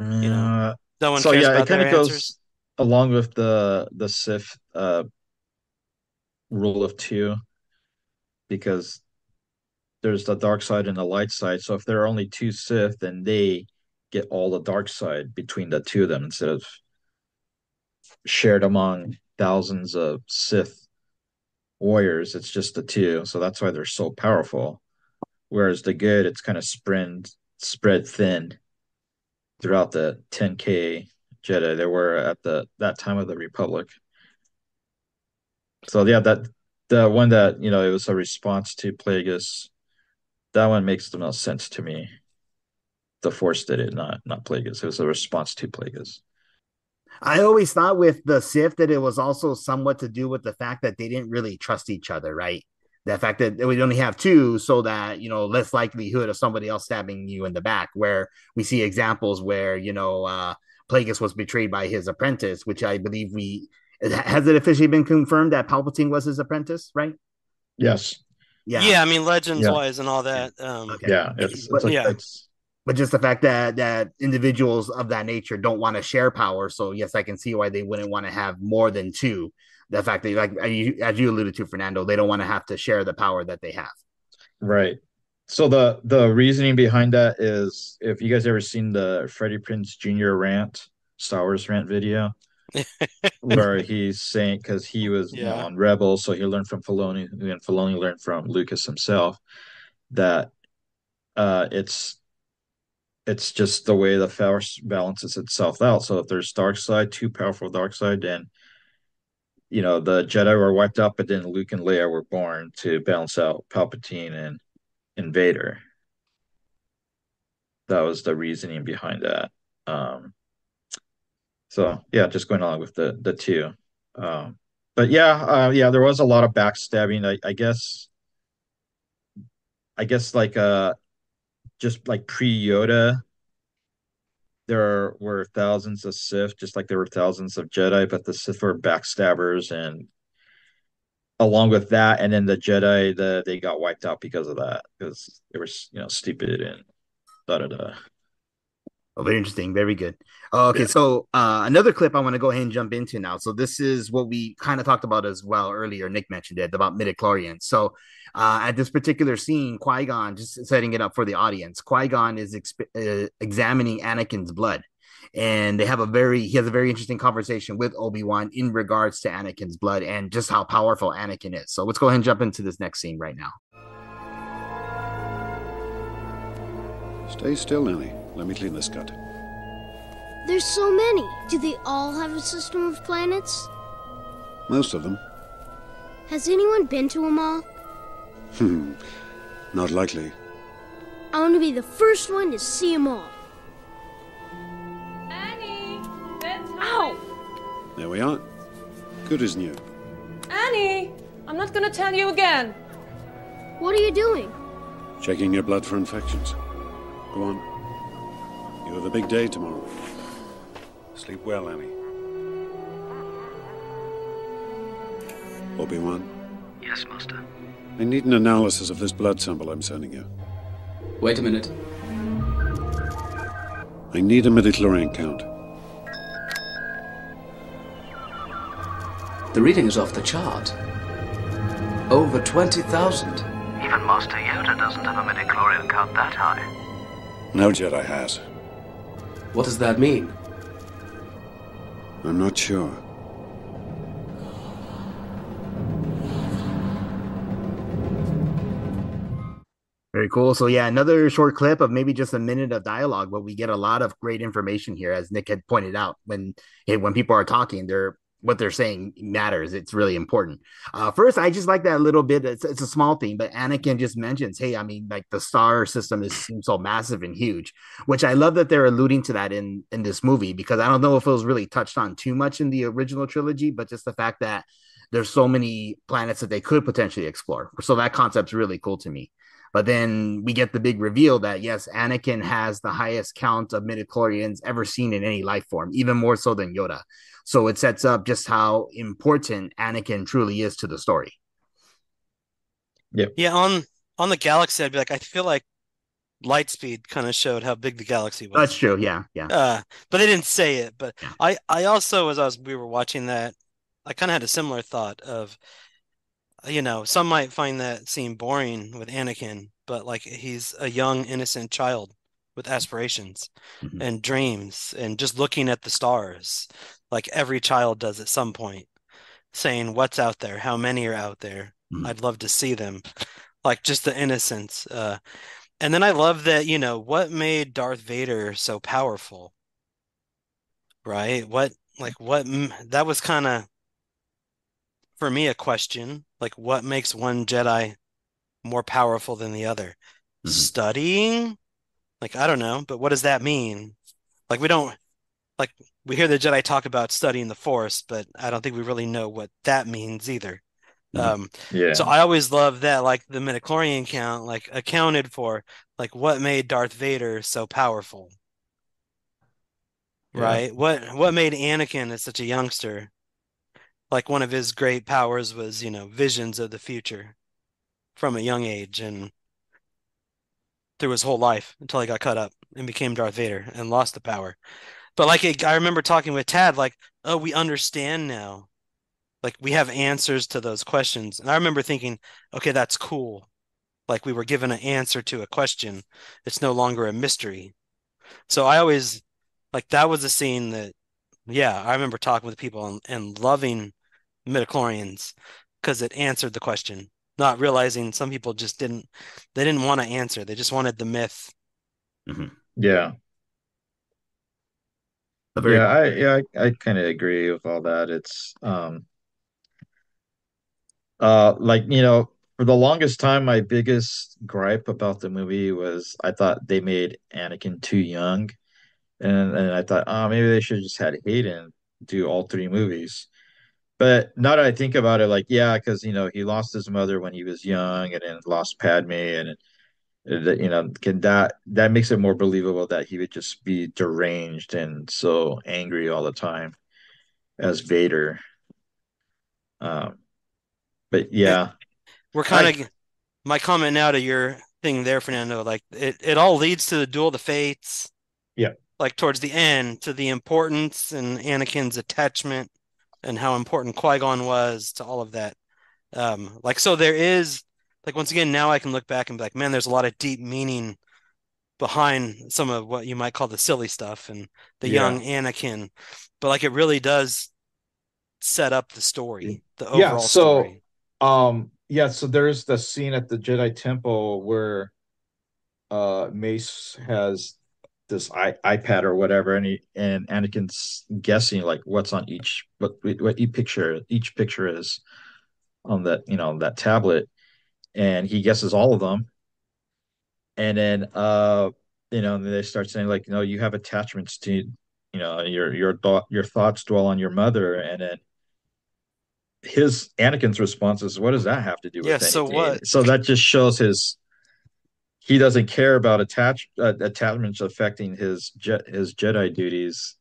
you know, no one so yeah, it kind of goes answers. along with the the Sith uh, rule of two, because there's the dark side and the light side. So if there are only two Sith, then they get all the dark side between the two of them instead of shared among thousands of Sith warriors. It's just the two, so that's why they're so powerful. Whereas the good, it's kind of spread spread thin throughout the 10k Jedi there were at the that time of the Republic. So yeah, that the one that you know it was a response to Plagueis. That one makes the most sense to me. The Force did it, not not Plagueis. It was a response to Plagueis. I always thought with the Sith that it was also somewhat to do with the fact that they didn't really trust each other, right? The fact that we only have two so that you know less likelihood of somebody else stabbing you in the back where we see examples where you know uh plagueis was betrayed by his apprentice which i believe we has it officially been confirmed that palpatine was his apprentice right? Yes. Yeah. Yeah i mean legends yeah. wise and all that um okay. yeah it's, it's but, yeah. it's, but just the fact that that individuals of that nature don't want to share power so yes i can see why they wouldn't want to have more than two the fact that like as you alluded to fernando they don't want to have to share the power that they have. Right. So the the reasoning behind that is if you guys ever seen the freddie prinze jr rant star wars rant video? Where he's saying because he was yeah. on rebels so he learned from Filoni and Filoni learned from lucas himself that uh it's it's just the way the force balances itself out. So if there's dark side too powerful dark side then you know the Jedi were wiped out, but then Luke and Leia were born to balance out Palpatine and and Vader. That was the reasoning behind that. Um, so yeah, just going along with the the two. Um, but yeah, uh, yeah, there was a lot of backstabbing. I, I guess. I guess like uh, just like pre Yoda, there were thousands of Sith, just like there were thousands of Jedi, but the Sith were backstabbers and along with that, and then the Jedi, the they got wiped out because of that because they were you know stupid and da da da. Oh, very interesting. Very good. Okay, yeah. so uh, another clip I want to go ahead and jump into now. So this is what we kind of talked about as well earlier. Nick mentioned it about midichlorians. So uh, at this particular scene, Qui Gon just setting it up for the audience. Qui Gon is exp- uh, examining Anakin's blood, and they have a very he has a very interesting conversation with Obi Wan in regards to Anakin's blood and just how powerful Anakin is. So let's go ahead and jump into this next scene right now. Stay still, Nelly. Let me clean this cut. There's so many. Do they all have a system of planets? Most of them. Has anyone been to them all? Hmm. Not likely. I want to be the first one to see them all. Annie! Bedtime! Ow! There we are. Good as new. Annie! I'm not gonna tell you again. What are you doing? Checking your blood for infections. Go on. You have a big day tomorrow. Sleep well, Annie. Obi-Wan? Yes, Master. I need an analysis of this blood sample I'm sending you. Wait a minute. I need a midichlorian count. The reading is off the chart. Over 20,000. Even Master Yoda doesn't have a midichlorian count that high. No Jedi has. What does that mean? I'm not sure. Very cool. So yeah, another short clip of maybe just a minute of dialogue, but we get a lot of great information here, as Nick had pointed out. When when people are talking, they're what they're saying matters. It's really important. Uh, first, I just like that little bit. It's, it's a small thing, but Anakin just mentions, "Hey, I mean, like the star system is seems so massive and huge," which I love that they're alluding to that in in this movie because I don't know if it was really touched on too much in the original trilogy, but just the fact that there's so many planets that they could potentially explore. So that concept's really cool to me. But then we get the big reveal that yes, Anakin has the highest count of midichlorians ever seen in any life form, even more so than Yoda. So it sets up just how important Anakin truly is to the story. Yeah. Yeah, on on the galaxy, I'd be like, I feel like Lightspeed kind of showed how big the galaxy was. That's true. Yeah, yeah. Uh, but they didn't say it. But yeah. I, I also, as I was, we were watching that, I kind of had a similar thought of, you know, some might find that scene boring with Anakin, but like he's a young, innocent child with aspirations mm-hmm. and dreams and just looking at the stars. Like every child does at some point saying what's out there? How many are out there? Mm-hmm. i'd love to see them. Like just the innocence uh and then i love that you know what made darth vader so powerful right? What like what that was kind of for me a question like what makes one jedi more powerful than the other mm-hmm. studying like i don't know but what does that mean like we don't like we hear the Jedi talk about studying the Force, but I don't think we really know what that means either. Mm-hmm. Um, yeah. So I always love that, like the midichlorian count, like accounted for, like what made Darth Vader so powerful, yeah. right? What what made Anakin as such a youngster? Like one of his great powers was, you know, visions of the future from a young age and through his whole life until he got cut up and became Darth Vader and lost the power. But like I remember talking with Tad, like, oh, we understand now. Like we have answers to those questions. And I remember thinking, okay, that's cool. Like we were given an answer to a question. It's no longer a mystery. So I always like that was a scene that yeah, I remember talking with people and, and loving midichlorians because it answered the question, not realizing some people just didn't they didn't want to answer. They just wanted the myth. Mm-hmm. Yeah very yeah, I yeah, I, I kind of agree with all that. It's um uh like you know, for the longest time my biggest gripe about the movie was I thought they made Anakin too young. And and I thought, oh maybe they should have just had Hayden do all three movies. But now that I think about it, like, yeah, because you know, he lost his mother when he was young and then lost Padme and you know can that that makes it more believable that he would just be deranged and so angry all the time as vader um but yeah, we're kind of my comment now to your thing there, Fernando. Like it, it all leads to the duel of the fates. Yeah. Like towards the end, to the importance and Anakin's attachment and how important Qui Gon was to all of that. Um, like so, there is like once again now I can look back and be like, man, there's a lot of deep meaning behind some of what you might call the silly stuff and the yeah. young Anakin, but like it really does set up the story, the overall yeah, so, story. Um, yeah, so there's the scene at the Jedi Temple where uh Mace has this I, iPad or whatever, and he and Anakin's guessing like what's on each what what each picture each picture is on that you know that tablet, and he guesses all of them, and then uh you know they start saying like you know you have attachments to you know your your thought your thoughts dwell on your mother, and then his Anakin's response is, "What does that have to do with yeah, anything?" So what? So that just shows his he doesn't care about attach uh, attachments affecting his jet his Jedi duties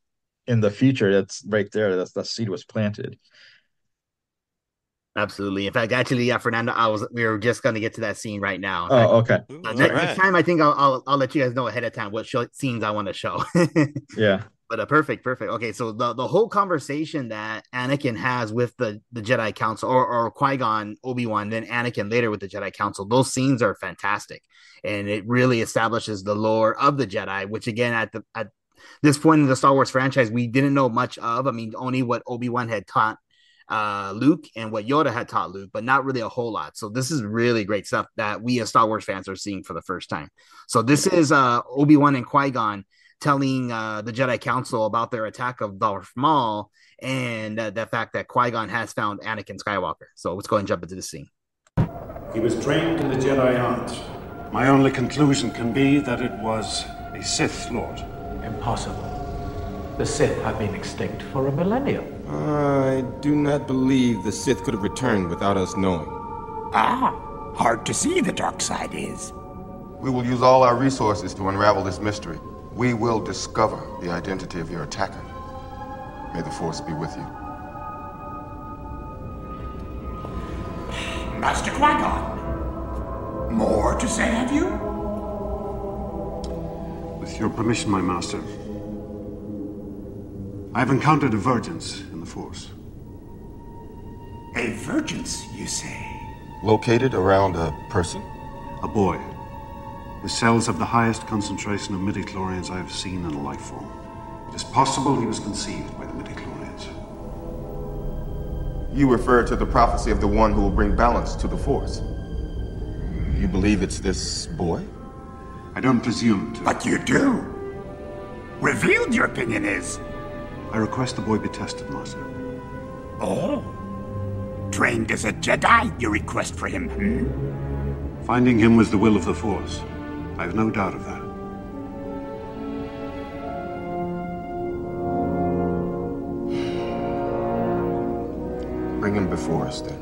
in the future. That's right there. That's the seed was planted. Absolutely. In fact, actually, yeah, Fernando, I was we were just going to get to that scene right now. Oh, okay. Uh, next, right. next, time, I think I'll, I'll, I'll let you guys know ahead of time what show, scenes I want to show. yeah. But uh, perfect, perfect. Okay, so the, the whole conversation that Anakin has with the, the Jedi Council or, or Qui Gon, Obi Wan, then Anakin later with the Jedi Council, those scenes are fantastic, and it really establishes the lore of the Jedi. Which again, at the at this point in the Star Wars franchise, we didn't know much of. I mean, only what Obi Wan had taught uh, Luke and what Yoda had taught Luke, but not really a whole lot. So this is really great stuff that we as Star Wars fans are seeing for the first time. So this is uh, Obi Wan and Qui Gon telling uh, the Jedi Council about their attack of Darth Maul and uh, the fact that Qui Gon has found Anakin Skywalker. So let's go and jump into the scene. He was trained in the Jedi arts. My only conclusion can be that it was a Sith Lord. Impossible. The Sith have been extinct for a millennium. I do not believe the Sith could have returned without us knowing. Ah, hard to see the dark side is. We will use all our resources to unravel this mystery. We will discover the identity of your attacker. May the Force be with you. Master Qui-Gon, more to say, have you? With your permission, my master, I've encountered a vergence in the Force. A vergence, you say? Located around a person? A boy. The cells have the highest concentration of midichlorians I have seen in a life form. It is possible he was conceived by the midichlorians. You refer to the prophecy of the one who will bring balance to the Force. You believe it's this boy? I don't presume to. But you do. Revealed your opinion is. I request the boy be tested, Master. Oh. Trained as a Jedi, you request for him, hmm? Finding him was the will of the Force. I've no doubt of that. Bring him before us then.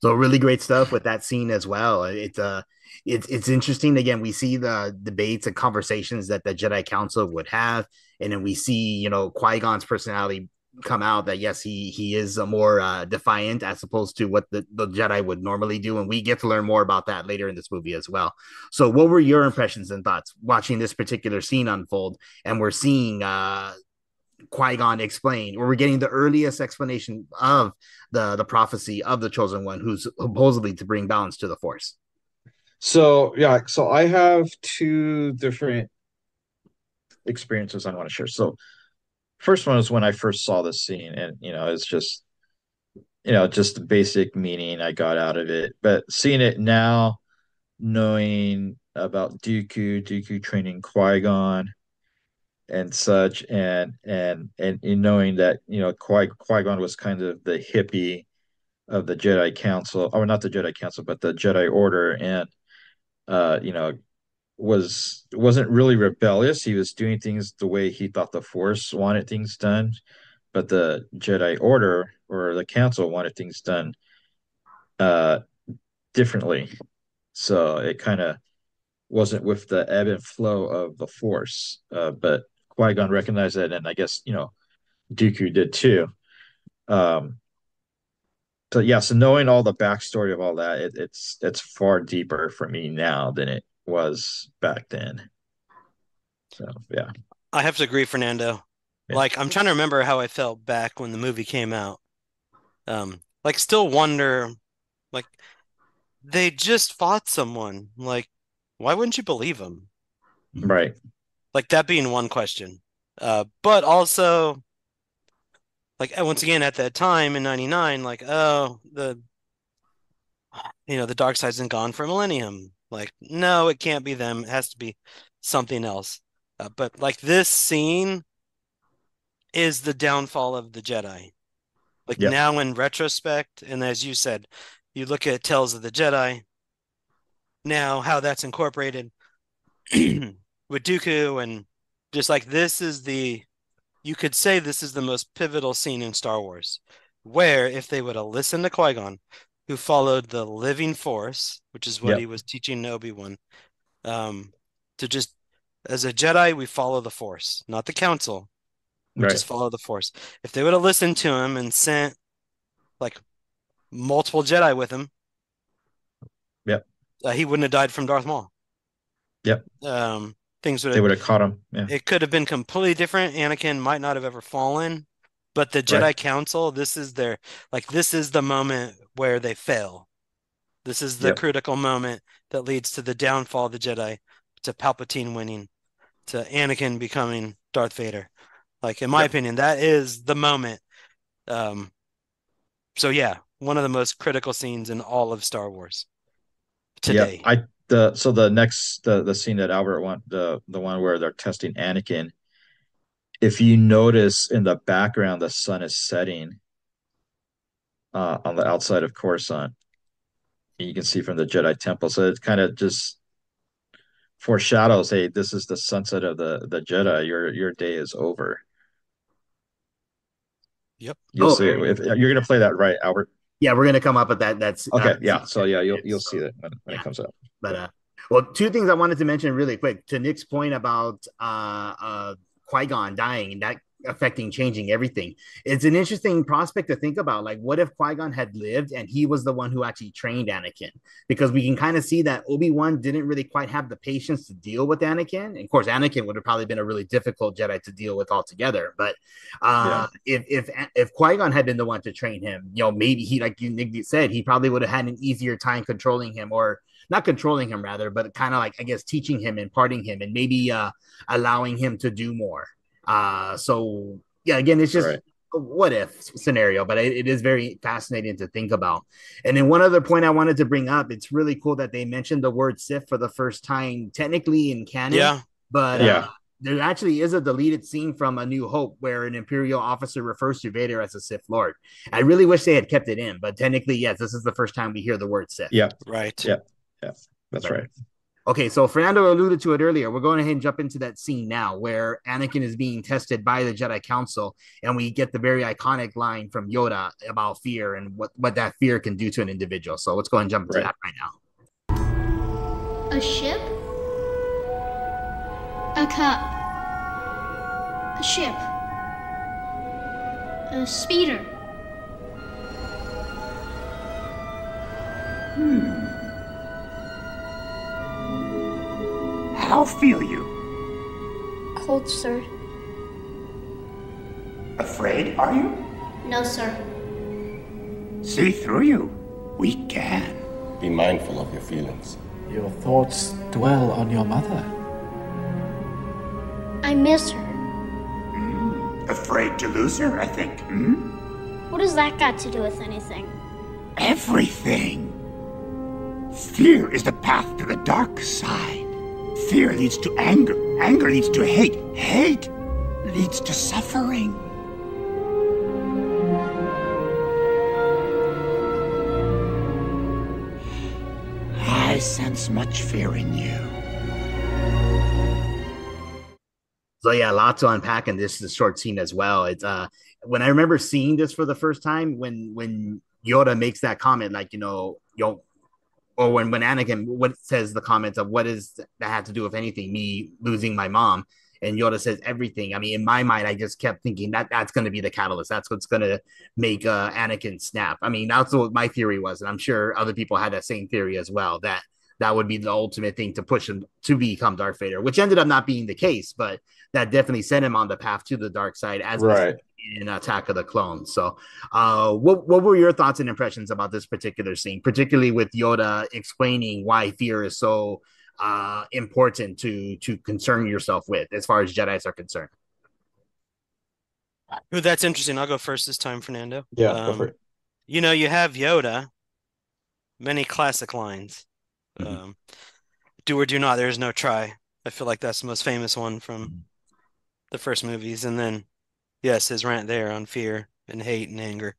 So really great stuff with that scene as well. It's uh it's it's interesting. Again, we see the debates and conversations that the Jedi Council would have, and then we see you know Qui Gon's personality come out that yes he he is a more uh, defiant as opposed to what the, the jedi would normally do and we get to learn more about that later in this movie as well so what were your impressions and thoughts watching this particular scene unfold and we're seeing uh Qui-Gon explain, or we're getting the earliest explanation of the the prophecy of the chosen one who's supposedly to bring balance to the force. So yeah, so I have two different experiences I want to share. So first one was when I first saw this scene, and you know, it's just you know, just the basic meaning I got out of it. But seeing it now, knowing about Dooku, Dooku training Qui Gon, and such, and and and in knowing that you know Qui Qui Gon was kind of the hippie of the Jedi Council, or not the Jedi Council, but the Jedi Order, and uh, you know, was wasn't really rebellious. He was doing things the way he thought the Force wanted things done, but the Jedi Order or the Council wanted things done uh, differently. So it kind of wasn't with the ebb and flow of the Force. Uh, but Qui Gon recognized that, and I guess you know Dooku did too. Um, so yeah, so knowing all the backstory of all that, it, it's it's far deeper for me now than it was back then. So yeah, I have to agree, Fernando. Yeah. Like I'm trying to remember how I felt back when the movie came out. Um, like still wonder, like they just fought someone. Like, why wouldn't you believe them? right. Like that being one question. Uh, but also, like once again at that time in '99, like oh the, you know the dark side's been gone for a millennium. Like no, it can't be them. It has to be something else. Uh, but like this scene is the downfall of the Jedi. Like Yep. now in retrospect, and as you said, you look at Tales of the Jedi, now how that's incorporated with Dooku, and just like this is the, you could say this is the most pivotal scene in Star Wars, where if they would have listened to Qui Gon, who followed the living Force, which is what Yep. he was teaching Obi Wan, um, to just as a Jedi, we follow the Force, not the Council. We Right. just follow the Force. If they would have listened to him and sent like multiple Jedi with him, Yep. uh, he wouldn't have died from Darth Maul. Yep. Um, things would They would have caught him. Yeah. it could have been completely different. Anakin might not have ever fallen, but the Jedi Right. Council, this is their like this is the moment where they fail. This is the Yep. critical moment that leads to the downfall of the Jedi, to Palpatine winning, to Anakin becoming Darth Vader. Like in my Yep. opinion, that is the moment. Um, so yeah, one of the most critical scenes in all of Star Wars today. Yeah, I the so the next the the scene that Albert went the the one where they're testing Anakin. If you notice in the background, the sun is setting uh, on the outside of Coruscant. And You can see from the Jedi Temple, so it kind of just foreshadows, "Hey, this is the sunset of the the Jedi. Your your day is over." Yep. You'll Oh, see it. If, you're gonna play that right, Albert. Yeah, we're gonna come up with that. That's Okay, uh, yeah. So yeah, you'll you'll see that when, when it comes up. But uh, well, two things I wanted to mention really quick to Nick's point about uh, uh, Qui Gon dying that affecting, changing everything. It's an interesting prospect to think about. Like, what if Qui Gon had lived and he was the one who actually trained Anakin? Because we can kind of see that Obi Wan didn't really quite have the patience to deal with Anakin. And of course, Anakin would have probably been a really difficult Jedi to deal with altogether. But uh, if if if Qui Gon had been the one to train him, you know, maybe he, like you Nick said, he probably would have had an easier time controlling him or not controlling him rather, but kind of like I guess teaching him, imparting him, and maybe uh, allowing him to do more. Uh, so yeah, again, it's just Right. a what if scenario, but it, it is very fascinating to think about. And then one other point I wanted to bring up, it's really cool that they mentioned the word Sith for the first time, technically in canon. Yeah. but Yeah. uh, there actually is a deleted scene from A New Hope where an Imperial officer refers to Vader as a Sith Lord. I really wish they had kept it in, but technically, yes, this is the first time we hear the word Sith. Yeah, Right. yeah, yeah. That's right. Okay, so Fernando alluded to it earlier. We're going ahead and jump into that scene now where Anakin is being tested by the Jedi Council, and we get the very iconic line from Yoda about fear and what, what that fear can do to an individual. So let's go ahead and jump into Right. that right now. A ship? A cup. A ship. A speeder. Hmm. How feel you? Cold, sir. Afraid, are you? No, sir. See through you. We can. Be mindful of your feelings. Your thoughts dwell on your mother. I miss her. Afraid to lose her, I think. Hmm? What has that got to do with anything? Everything. Fear is the path to the dark side. Fear leads to anger. Anger leads to hate. Hate leads to suffering. I sense much fear in you. So yeah, a lot to unpack in this, this short scene as well. It's uh when I remember seeing this for the first time, when when Yoda makes that comment, like you know, yo, or when when Anakin what says the comments of what is that have to do with anything, me losing my mom. and Yoda says everything. I mean, in my mind, I just kept thinking that that's going to be the catalyst. That's what's going to make uh, Anakin snap. I mean, that's what my theory was, and I'm sure other people had that same theory as well. That that would be the ultimate thing to push him to become Darth Vader, which ended up not being the case, but that definitely sent him on the path to the dark side as right in Attack of the Clones. So, uh, what what were your thoughts and impressions about this particular scene, particularly with Yoda explaining why fear is so uh, important to to concern yourself with, as far as Jedi's are concerned? Ooh, that's interesting. I'll go first this time, Fernando. Yeah, go for Um, it. you know, you have Yoda, many classic lines. Mhm. Um, do or do not, there is no try. I feel like that's the most famous one from the first movies. And then, yes, his rant there on fear and hate and anger.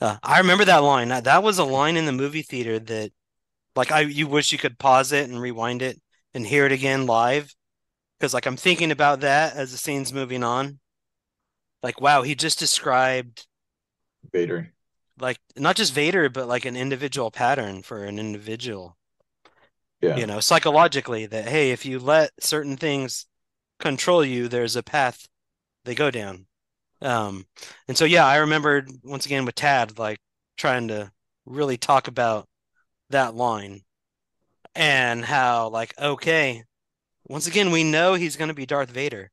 Uh, I remember that line. That, that was a line in the movie theater that, like, I you wish you could pause it and rewind it and hear it again live. Because, like, I'm thinking about that as the scene's moving on. Like, wow, he just described Vader. like not just Vader, but like an individual pattern for an individual. Yeah. You know, psychologically, that hey, if you let certain things control you, there's a path they go down. Um, and so yeah, I remembered once again with Tad, like trying to really talk about that line and how like okay, once again we know he's going to be Darth Vader.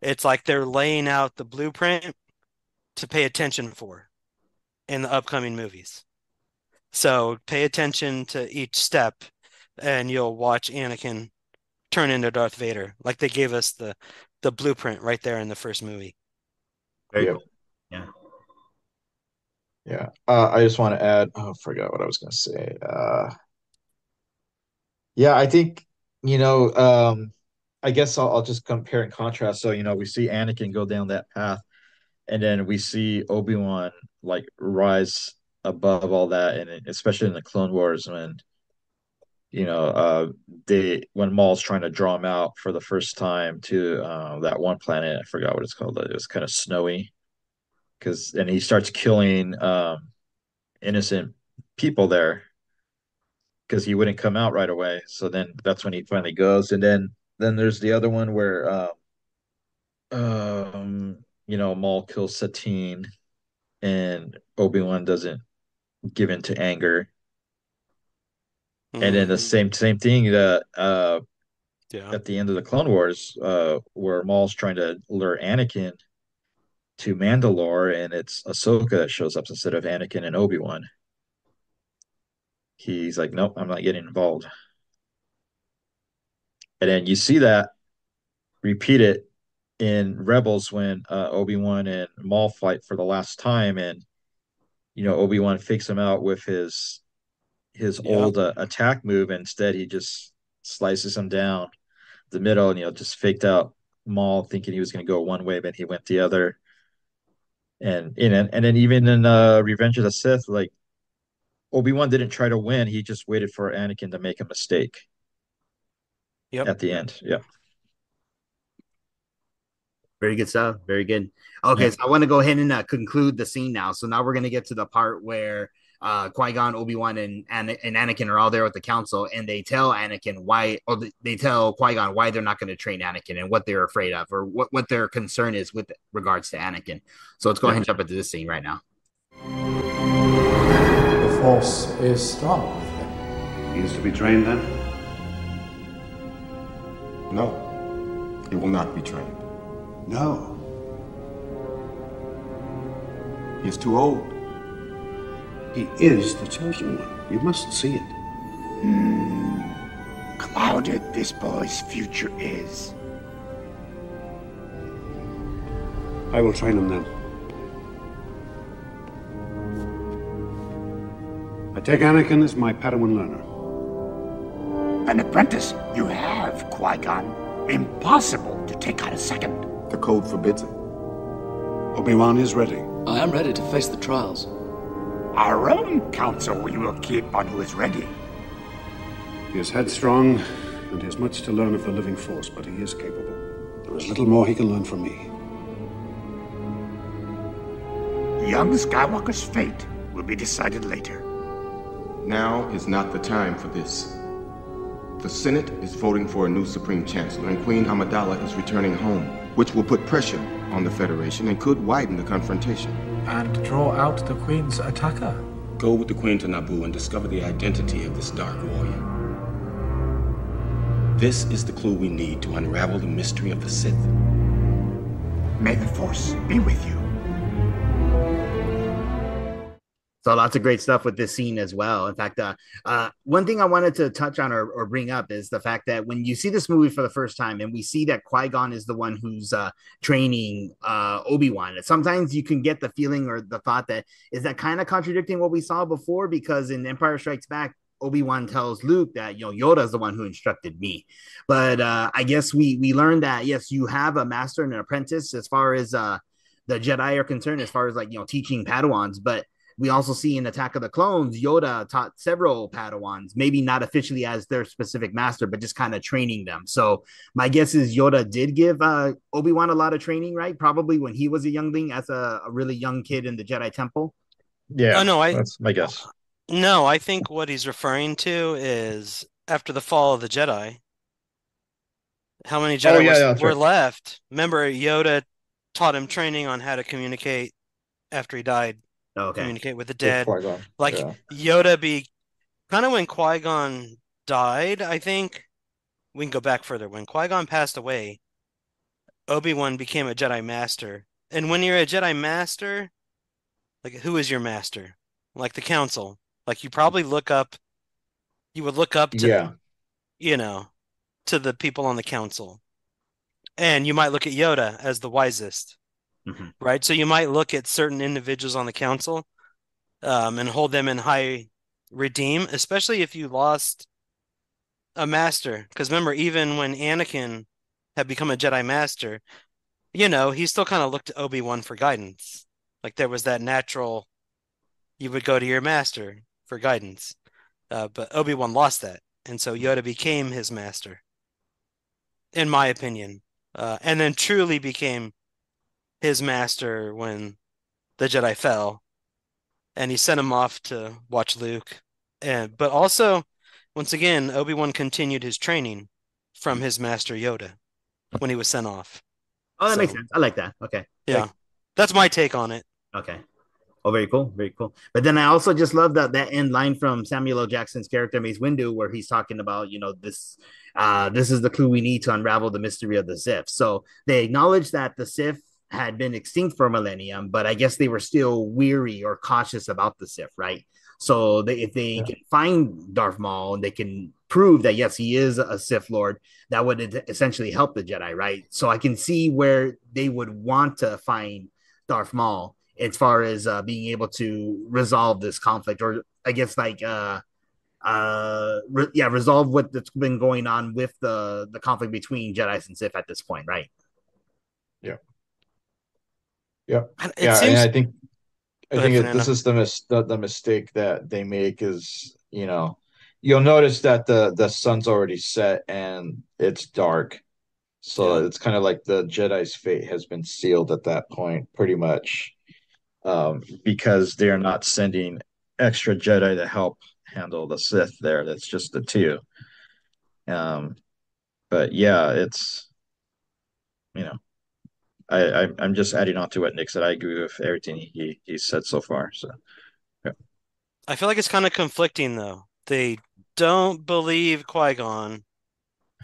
It's like they're laying out the blueprint to pay attention for in the upcoming movies. So pay attention to each step and you'll watch Anakin turn into Darth Vader. Like they gave us the the blueprint right there in the first movie. Very Yep. cool. Yeah. Yeah. Uh, I just want to add, oh, I forgot what I was going to say. Uh, yeah, I think, you know, um, I guess I'll, I'll just compare and contrast. So, you know, we see Anakin go down that path, and then we see Obi-Wan like rise above all that, and especially in the Clone Wars when, you know, uh, they when Maul's trying to draw him out for the first time to uh, that one planet. I forgot what it's called. It was kind of snowy because and he starts killing um innocent people there because he wouldn't come out right away so then that's when he finally goes and then then there's the other one where um um you know Maul kills Satine and Obi-Wan doesn't give in to anger and then the same same thing that uh Yeah. at the end of the Clone Wars uh where Maul's trying to lure Anakin to Mandalore, and it's Ahsoka that shows up instead of Anakin and Obi Wan. He's like, nope, I'm not getting involved. And then you see that repeated in Rebels when uh, Obi Wan and Maul fight for the last time, and you know Obi Wan fakes him out with his his Yeah. old uh, attack move. Instead, he just slices him down the middle, and you know just faked out Maul, thinking he was going to go one way, but he went the other. And in and then even in uh, Revenge of the Sith, like Obi Wan didn't try to win; he just waited for Anakin to make a mistake Yep. at the end. Yeah. Very good stuff. Very good. Okay, Yeah. so I want to go ahead and uh, conclude the scene now. So now we're going to get to the part where uh, Qui Gon, Obi Wan, and, and and Anakin are all there with the council, and they tell Anakin why, or they- they tell Qui Gon why they're not going to train Anakin and what they're afraid of, or what what their concern is with regards to Anakin. So let's go ahead and jump into this scene right now. The Force is strong with him. He is to be trained then? No, he will not be trained. No. He is too old. He is the chosen one. You must see it. Clouded this boy's future is. I will train him then. I take Anakin as my Padawan learner. An apprentice you have, Qui Gon. Impossible to take out a second. The code forbids it. Obi-Wan is ready. I am ready to face the trials. Our own counsel we will keep on who is ready. He is headstrong, and he has much to learn of the living force, but he is capable. There is little more he can learn from me. Young Skywalker's fate will be decided later. Now is not the time for this. The Senate is voting for a new Supreme Chancellor, and Queen Amidala is returning home, which will put pressure on the Federation and could widen the confrontation. And draw out the Queen's attacker. Go with the Queen to Naboo and discover the identity of this Dark Warrior. This is the clue we need to unravel the mystery of the Sith. May the Force be with you. So lots of great stuff with this scene as well. In fact, uh, uh, one thing I wanted to touch on or, or, bring up is the fact that when you see this movie for the first time and we see that Qui Gon is the one who's uh, training uh, Obi Wan, sometimes you can get the feeling or the thought that is that kind of contradicting what we saw before because in Empire Strikes Back, Obi Wan tells Luke that you know Yoda is the one who instructed me, but uh, I guess we we learned that yes, you have a master and an apprentice as far as uh, the Jedi are concerned, as far as like you know teaching Padawans, but we also see in Attack of the Clones, Yoda taught several Padawans, maybe not officially as their specific master, but just kind of training them. So my guess is Yoda did give uh, Obi Wan a lot of training, right? Probably when he was a youngling, as a, a really young kid in the Jedi Temple. Yeah. Oh no, I that's my guess. No, I think what he's referring to is after the fall of the Jedi. How many Jedi Oh, yeah, was- yeah, were right. left? Remember, Yoda taught him training on how to communicate after he died. Okay. Communicate with the dead. Qui-Gon, Like yeah. Yoda be kind of when Qui-Gon died, I think. We can go back further. When Qui-Gon passed away, Obi-Wan became a Jedi Master. And when you're a Jedi Master, like who is your master? Like the Council. Like you probably look up you would look up to Yeah. you know, to the people on the council. And you might look at Yoda as the wisest, Mhm. right? So you might look at certain individuals on the council um, and hold them in high redeem, especially if you lost a master. Because remember, even when Anakin had become a Jedi Master, you know, he still kind of looked to Obi-Wan for guidance. Like there was that natural, you would go to your master for guidance. Uh, but Obi-Wan lost that. And so Yoda became his master, in my opinion. Uh, and then truly became his master when the Jedi fell. And he sent him off to watch Luke. And but also, once again, Obi-Wan continued his training from his master Yoda when he was sent off. Oh, that makes sense. I like that. Okay. Yeah. That's my take on it. Okay. Oh, very cool. Very cool. But then I also just love that that end line from Samuel L. Jackson's character Mace Windu, where he's talking about, you know, this uh this is the clue we need to unravel the mystery of the Sith. So they acknowledge that the Sith had been extinct for a millennium, but I guess they were still weary or cautious about the Sith, right? So they, if they can find Darth Maul and they can prove that yes, he is a Sith Lord, that would essentially help the Jedi, right? So I can see where they would want to find Darth Maul as far as uh, being able to resolve this conflict, or I guess like uh, uh, re- yeah, resolve what that's been going on with the the conflict between Jedi's and Sith at this point, right? Yeah. It yeah, seems- I think I Go think ahead, it, this is the, mis- the the mistake that they make is you know you'll notice that the the sun's already set and it's dark, so it's kind of like the Jedi's fate has been sealed at that point, pretty much, um, because they're not sending extra Jedi to help handle the Sith. There, that's just the two. Um, but yeah, it's you know. I, I I'm just adding on to what Nick said. I agree with everything he he said so far. So yeah. I feel like it's kind of conflicting though. They don't believe Qui-Gon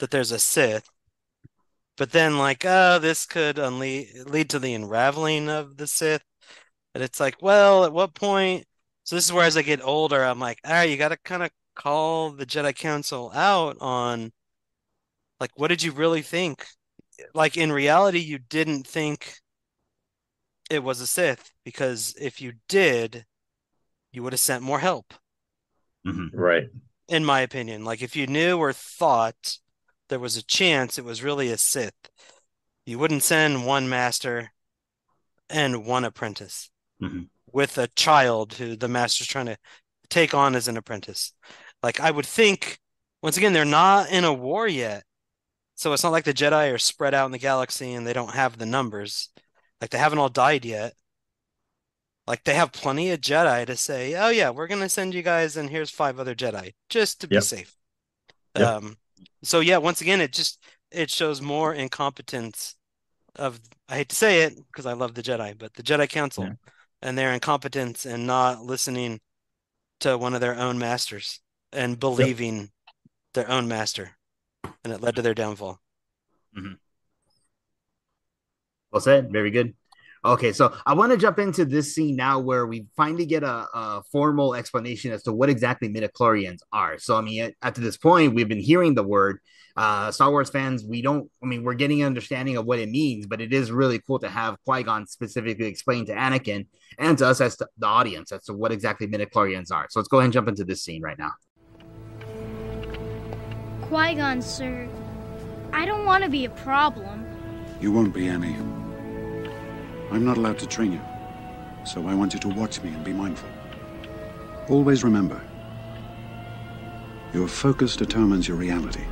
that there's a Sith, but then like, oh, this could unlead lead to the unraveling of the Sith. And it's like, well, at what point? So this is where as I get older, I'm like, all right, you got to kind of call the Jedi Council out on like, what did you really think? Like in reality, you didn't think it was a Sith because if you did, you would have sent more help right, in my opinion. Like if you knew or thought there was a chance it was really a Sith, you wouldn't send one master and one apprentice Mhm. with a child who the master's trying to take on as an apprentice. Like I would think, once again, they're not in a war yet. So it's not like the Jedi are spread out in the galaxy and they don't have the numbers. Like they haven't all died yet. Like they have plenty of Jedi to say, "Oh yeah, we're gonna send you guys, and here's five other Jedi just to be Yep. safe." Yep. Um, So yeah, once again, it just it shows more incompetence of I hate to say it because I love the Jedi, but the Jedi Council Yeah. and their incompetence and not listening to one of their own masters and believing their own master, and it led to their downfall. Well said. Very good. Okay, so I want to jump into this scene now where we finally get a, a formal explanation as to what exactly midichlorians are. So, I mean, at, to this point, we've been hearing the word. Uh, Star Wars fans, we don't, I mean, we're getting an understanding of what it means, but it is really cool to have Qui Gon specifically explain to Anakin and to us as to the audience as to what exactly midichlorians are. So, let's go ahead and jump into this scene right now. Qui Gon, sir. I don't want to be a problem. You won't be any. I'm not allowed to train you, so I want you to watch me and be mindful. Always remember, your focus determines your reality.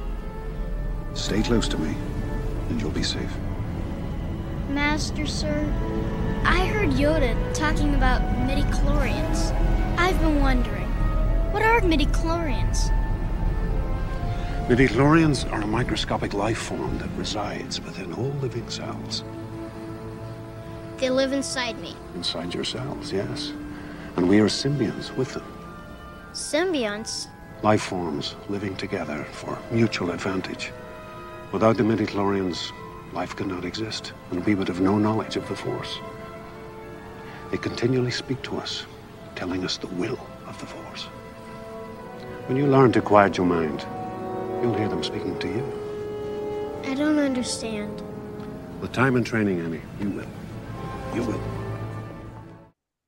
Stay close to me, and you'll be safe. Master, sir. I heard Yoda talking about midichlorians. I've been wondering, what are midichlorians? Midichlorians are a microscopic life form that resides within all living cells. They live inside me. Inside your cells, yes. And we are symbionts with them. Symbionts? Life forms living together for mutual advantage. Without the midichlorians, life could not exist, and we would have no knowledge of the Force. They continually speak to us, telling us the will of the Force. When you learn to quiet your mind, you'll hear them speaking to you. I don't understand. With time and training, Annie, you will. You will.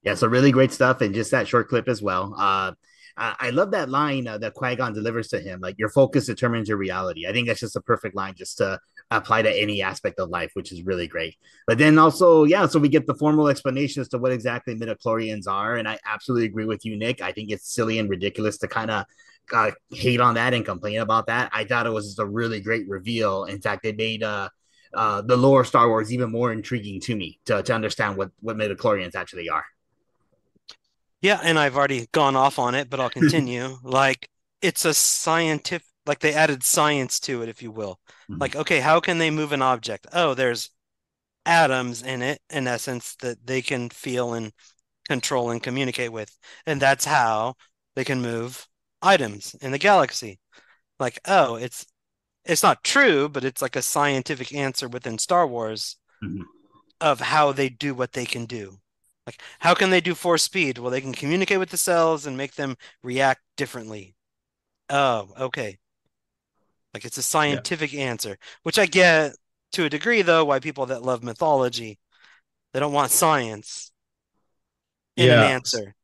Yeah, so really great stuff, and just that short clip as well. Uh, I, I love that line uh, that Qui Gon delivers to him, like "Your focus determines your reality." I think that's just a perfect line just to apply to any aspect of life, which is really great. But then also, yeah, so we get the formal explanation as to what exactly midichlorians are, and I absolutely agree with you, Nick. I think it's silly and ridiculous to kind of uh, hate on that and complain about that. I thought it was just a really great reveal. In fact, it made uh, uh, the lore of Star Wars even more intriguing to me to, to understand what what midichlorians actually are. Yeah, and I've already gone off on it, but I'll continue. like it's a scientific like they added science to it, if you will. Mhm. Like, okay, how can they move an object? Oh, there's atoms in it, in essence, that they can feel and control and communicate with. And that's how they can move items in the galaxy. Like, oh, it's it's not true, but it's like a scientific answer within Star Wars Mhm. of how they do what they can do. Like, how can they do force speed? Well, they can communicate with the cells and make them react differently. Oh, okay. Like it's a scientific answer, which I get to a degree, though, why people that love mythology, they don't want science in an Yeah. answer.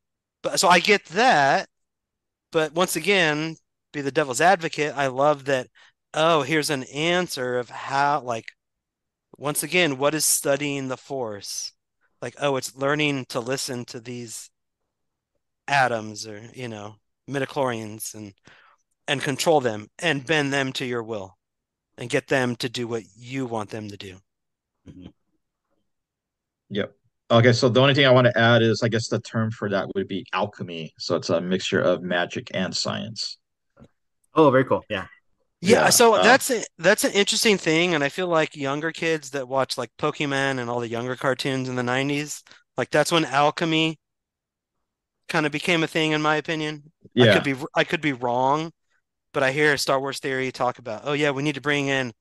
But so I get that. But once again, be the devil's advocate, I love that, oh, here's an answer of how, like, once again, what is studying the force? Like, oh, it's learning to listen to these atoms or, you know, midichlorians and and control them and bend them to your will and get them to do what you want them to do. Mm-hmm. Yep. Okay, so the only thing I want to add is I guess the term for that would be alchemy. So it's a mixture of magic and science. Oh, very cool. Yeah. Yeah, Yeah, so uh, that's a, that's an interesting thing, and I feel like younger kids that watch like Pokemon and all the younger cartoons in the 90s, like that's when alchemy kind of became a thing, in my opinion. Yeah. I could be I could be wrong, but I hear Star Wars theory talk about, oh yeah, we need to bring in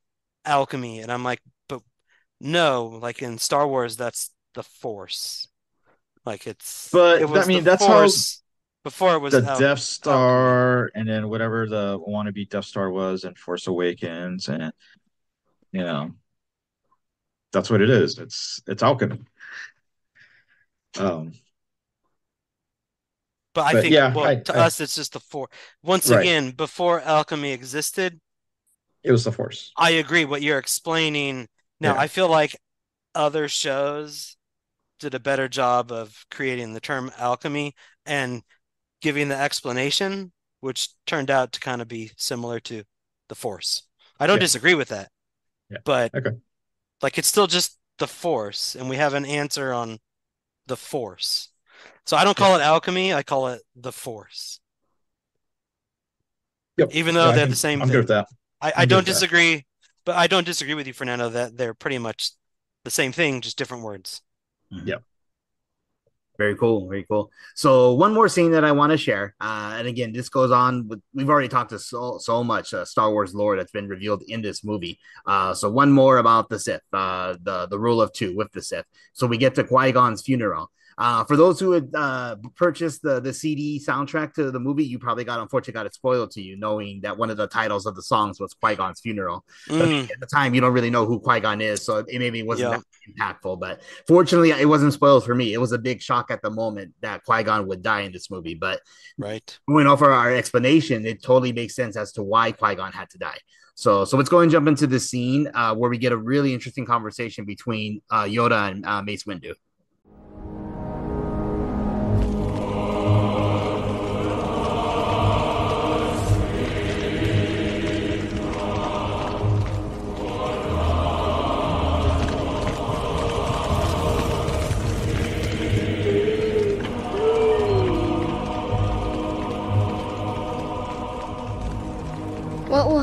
alchemy, and I'm like, but no, like in Star Wars, that's the Force. Like it's But it was I mean, that's how Force before it was the Death Star and then whatever the wannabe Death Star was and Force Awakens and you know that's what it is. It's it's alchemy. Um But I But think, yeah, well, I- to I- us, it's just the force. Once Right. again, before alchemy existed, it was the Force. I agree what you're explaining. Now, Yeah. I feel like other shows did a better job of creating the term alchemy and giving the explanation, which turned out to kind of be similar to the Force. I don't Yeah. disagree with that, Yeah. but Okay. like it's still just the Force, and we have an answer on the Force. So I don't call it alchemy, I call it the Force. Yep. Even though Yeah, they're can- the same I'm thing. good with that. I, I don't disagree, but I don't disagree with you, Fernando, that they're pretty much the same thing, just different words. Yep. Very cool, very cool. So one more scene that I want to share, uh, and again, this goes on. With, we've already talked to so so much uh, Star Wars lore that's been revealed in this movie. Uh, so one more about the Sith, uh, the the rule of two with the Sith. So we get to Qui Gon's funeral. Uh, for those who had uh, purchased the the CD soundtrack to the movie, you probably got unfortunately got it spoiled to you, knowing that one of the titles of the songs was Qui Gon's funeral. Mm. at the time, you don't really know who Qui Gon is, so it maybe wasn't that impactful. But fortunately, it wasn't spoiled for me. It was a big shock at the moment that Qui Gon would die in this movie. But Right. going off of our explanation, it totally makes sense as to why Qui Gon had to die. So, so let's go and jump into the scene uh, where we get a really interesting conversation between uh, Yoda and uh, Mace Windu.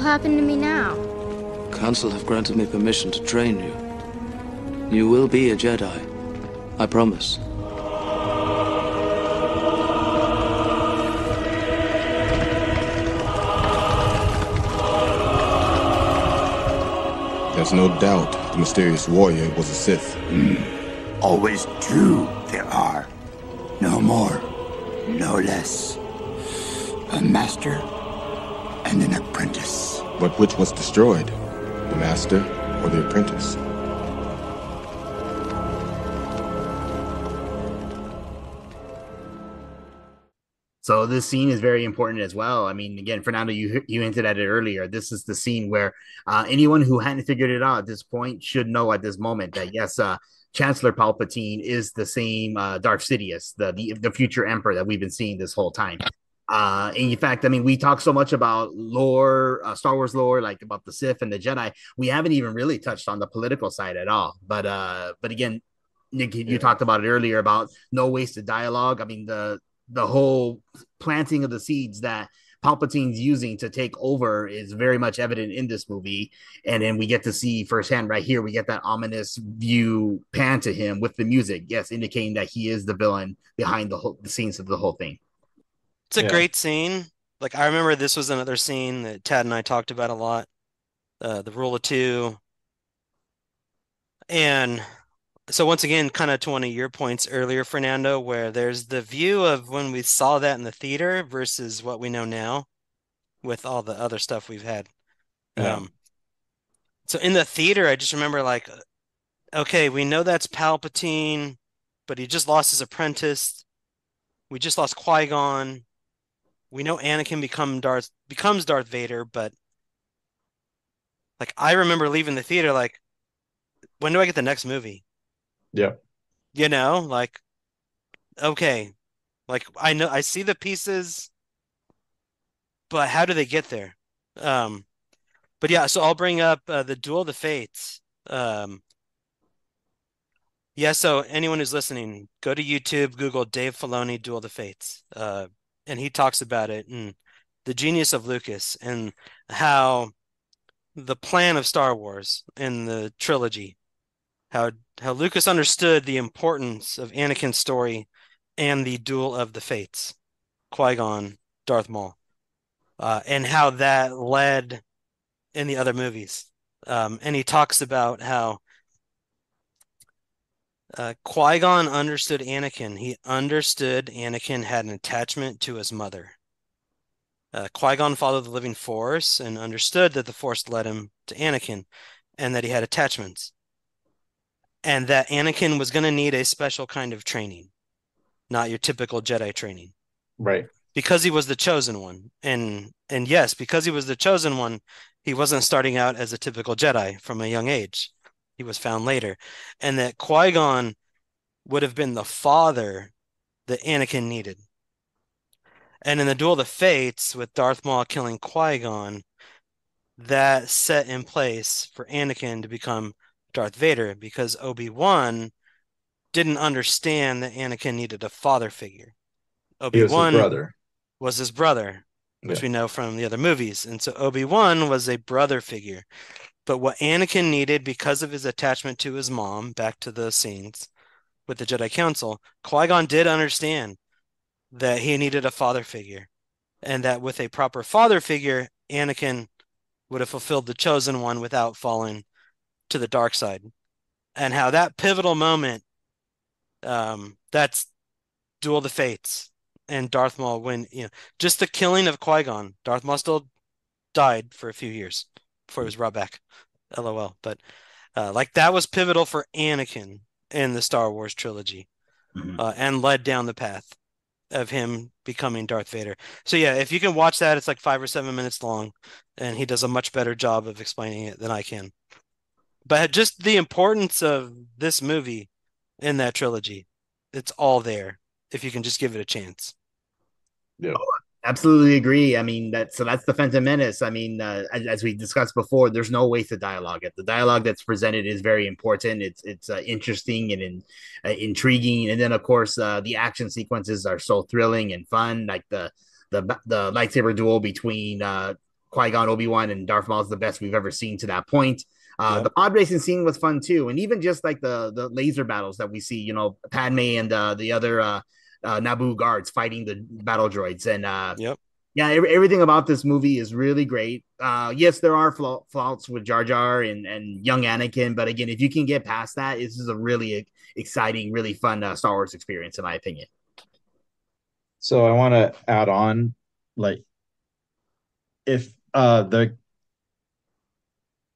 Happen to me now? Council have granted me permission to train you. You will be a Jedi. I promise. There's no doubt the mysterious warrior was a Sith. Hmm. Always two there are. No more, no less. A master and an apprentice. But which was destroyed? The master or the apprentice? So this scene is very important as well. I mean, again, Fernando, you you hinted at it earlier. This is the scene where uh, anyone who hadn't figured it out at this point should know at this moment that yes, uh, Chancellor Palpatine is the same uh, Darth Sidious, the, the the future Emperor that we've been seeing this whole time. Uh, in fact, I mean, we talk so much about lore, uh, Star Wars lore, like about the Sith and the Jedi. We haven't even really touched on the political side at all. But uh, but again, Nick, you Yeah. talked about it earlier about no wasted dialogue. I mean, the the whole planting of the seeds that Palpatine's using to take over is very much evident in this movie. And then we get to see firsthand right here, we get that ominous view pan to him with the music, yes, indicating that he is the villain behind the whole the scenes of the whole thing. It's a Yeah. great scene. Like I remember this was another scene that Tad and I talked about a lot. Uh, the rule of two. And so once again, kind of to one of your points earlier, Fernando, where there's the view of when we saw that in the theater versus what we know now with all the other stuff we've had. Yeah. Um, so in the theater, I just remember like, okay, we know that's Palpatine, but he just lost his apprentice. We just lost Qui-Gon. We know Anakin become Darth becomes Darth Vader, but like I remember leaving the theater like, when do I get the next movie? Yeah. You know, like, okay, like I know I see the pieces, but how do they get there? Um, but yeah, so I'll bring up uh, the Duel of the Fates. Um, yeah, so anyone who's listening, go to YouTube, Google Dave Filoni Duel of the Fates, uh, and he talks about it and the genius of Lucas and how the plan of Star Wars and the trilogy, how how Lucas understood the importance of Anakin's story and the Duel of the Fates, Qui-Gon, Darth Maul, uh, and how that led in the other movies. Um, and he talks about how uh, Qui-Gon understood Anakin. He understood Anakin had an attachment to his mother. Uh, Qui-Gon followed the living force and understood that the force led him to Anakin and that he had attachments. And that Anakin was going to need a special kind of training, not your typical Jedi training Right. because he was the chosen one and and yes because he was the chosen one he wasn't starting out as a typical jedi from a young age he was found later and that qui-gon would have been the father that anakin needed and in the duel of the fates with darth maul killing qui-gon that set in place for anakin to become darth vader because obi-wan didn't understand that anakin needed a father figure He was his obi-wan brother. was his brother. which Yeah. we know from the other movies. And so Obi-Wan was a brother figure. But what Anakin needed because of his attachment to his mom, back to the scenes with the Jedi Council, Qui-Gon did understand that he needed a father figure. And that with a proper father figure, Anakin would have fulfilled the chosen one without falling to the dark side. And how that pivotal moment, um, that's Duel of the Fates and Darth Maul when you know just the killing of Qui-Gon. Darth Maul still died for a few years before he was brought back. LOL. But uh, like that was pivotal for Anakin in the Star Wars trilogy, uh, and led down the path of him becoming Darth Vader. So yeah, if you can watch that, it's like five or seven minutes long, and he does a much better job of explaining it than I can. But just the importance of this movie in that trilogy, it's all there if you can just give it a chance. Yeah. Absolutely agree. I mean that so that's the Phantom Menace. I mean, uh, as, as we discussed before, there's no wasted dialogue. It. The dialogue that's presented is very important. It's it's uh, interesting and in, uh, intriguing, and then of course uh, the action sequences are so thrilling and fun. Like the the the lightsaber duel between uh, Qui Gon, Obi Wan, and Darth Maul is the best we've ever seen to that point. Uh, Yep. The pod racing scene was fun too, and even just like the the laser battles that we see, you know, Padme and uh, the other uh, uh, Naboo guards fighting the battle droids, and uh, Yep. yeah, every, everything about this movie is really great. Uh, yes, there are flaw- faults with Jar Jar and and young Anakin, but again, if you can get past that, this is a really exciting, really fun uh, Star Wars experience, in my opinion. So I want to add on, like, if uh the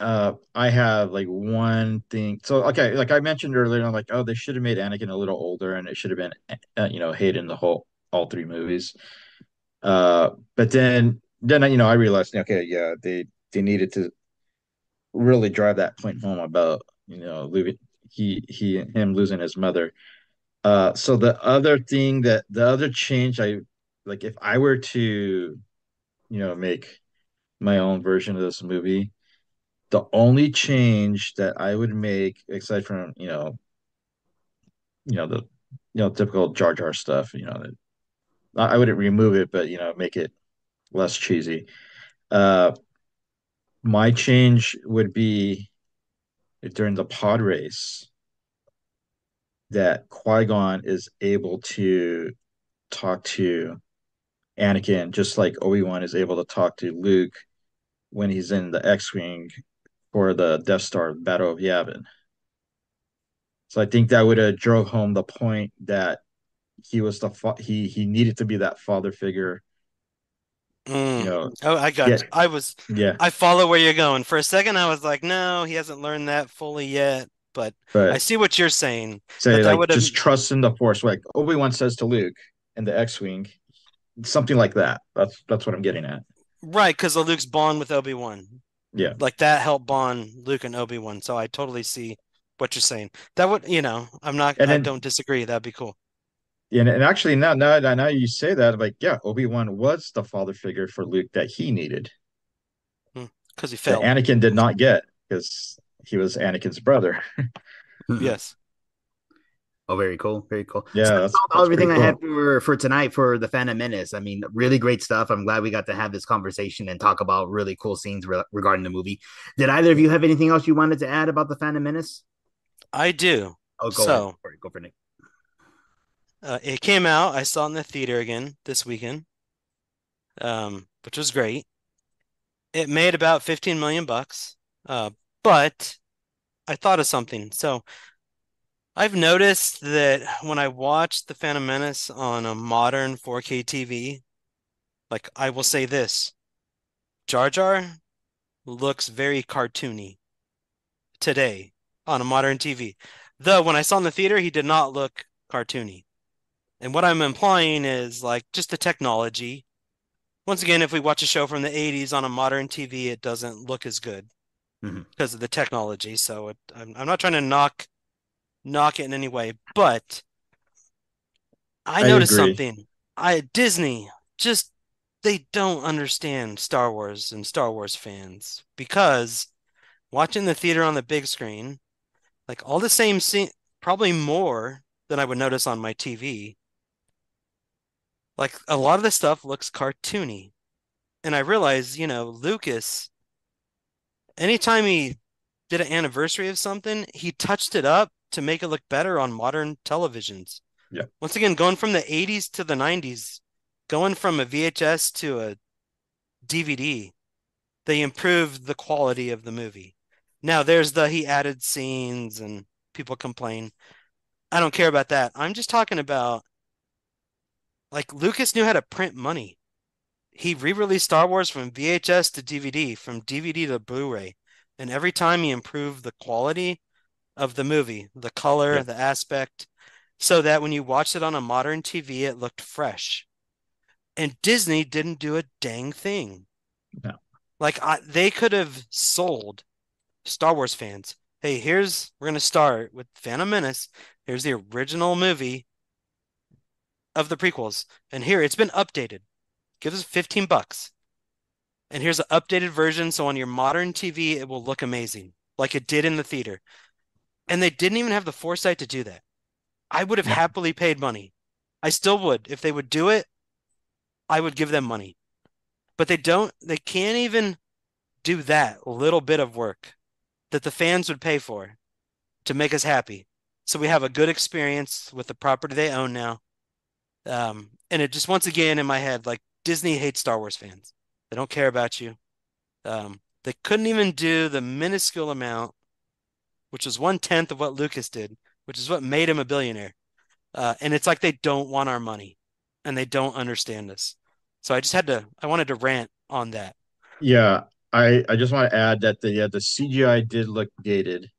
uh I have like one thing. So okay, like I mentioned earlier, I'm like, oh, they should have made Anakin a little older, and it should have been, uh, you know, Hayden the whole all three movies. Uh, but then then you know I realized, okay, yeah, they they needed to really drive that point home about you know losing he he him losing his mother. Uh, so the other thing that the other change I like if I were to, you know, make my own version of this movie, the only change that I would make, aside from, you know, you know, the you know, typical Jar Jar stuff, you know, I wouldn't remove it, but you know, make it less cheesy. Uh my change would be during the pod race that Qui-Gon is able to talk to Anakin just like Obi-Wan is able to talk to Luke when he's in the X-Wing for the Death Star Battle of Yavin. So I think that would have drove home the point that he was the fa- he he needed to be that father figure. Mm. You know, Oh, I got yeah. I was yeah. I follow where you're going. For a second, I was like, no, he hasn't learned that fully yet. But But- I see what you're saying. say like would just trust in the Force, like Obi Wan says to Luke in the X-wing, something like that. That's that's what I'm getting at. right because of Luke's bond with Obi-Wan. Yeah. Like that helped bond Luke and Obi-Wan. So I totally see what you're saying. That would, you know, I'm not, And I then- don't disagree. That'd be cool. Yeah, and, and actually now now now you say that, like yeah, Obi Wan was the father figure for Luke that he needed. Hmm, because he that failed. Anakin did not get because he was Anakin's brother. Mm-hmm. Yes. Oh, very cool, very cool. Yeah, So that's- all- that's everything I had for for tonight for the Phantom Menace. I mean, really great stuff. I'm glad we got to have this conversation and talk about really cool scenes re- regarding the movie. Did either of you have anything else you wanted to add about the Phantom Menace? I do. Oh, go So- ahead. Go for it, Go for Nick. Uh, it came out. I saw it in the theater again this weekend, um, which was great. It made about 15 million bucks. Uh, but I thought of something. So I've noticed that when I watch The Phantom Menace on a modern 4K TV, like I will say this, Jar Jar looks very cartoony today on a modern TV. Though when I saw in the theater, he did not look cartoony. And what I'm implying is like just the technology. Once again, if we watch a show from the 80s on a modern TV, it doesn't look as good Mhm. because of the technology. So it, I'm, I'm not trying to knock knock it in any way, but I I noticed agree. something. I Disney just they don't understand Star Wars and Star Wars fans because watching the theater on the big screen, like all the same scene, probably more than I would notice on my TV. Like a lot of the stuff looks cartoony. and I realized, you know, Lucas, anytime he did an anniversary of something, he touched it up to make it look better on modern televisions. Yeah. Once again, going from the 80s to the 90s, going from a VHS to a DVD, they improved the quality of the movie. Now there's the he added scenes and people complain. I don't care about that. I'm just talking about like Lucas knew how to print money. He re-released Star Wars from VHS to DVD, from DVD to Blu-ray, and every time he improved the quality of the movie, the color, Yeah. the aspect, so that when you watched it on a modern TV, it looked fresh. And Disney didn't do a dang thing. No. Like I, they could have sold Star Wars fans. Hey, here's we're gonna start with Phantom Menace. Here's the original movie of the prequels, and here it's been updated. Give us 15 bucks. And here's an updated version, so on your modern TV, it will look amazing, like it did in the theater. And they didn't even have the foresight to do that. I would have happily paid money. I still would. If they would do it, I would give them money. But they don't, they can't even do that little bit of work that the fans would pay for to make us happy. So we have a good experience with the property they own now. Um, and it just once again in my head, like Disney hates Star Wars fans. They don't care about you. Um, they couldn't even do the minuscule amount, which was one tenth of what Lucas did, which is what made him a billionaire. Uh, and it's like they don't want our money and they don't understand us. So I just had to, I wanted to rant on that. Yeah, I I just want to add that the yeah the CGI did look dated,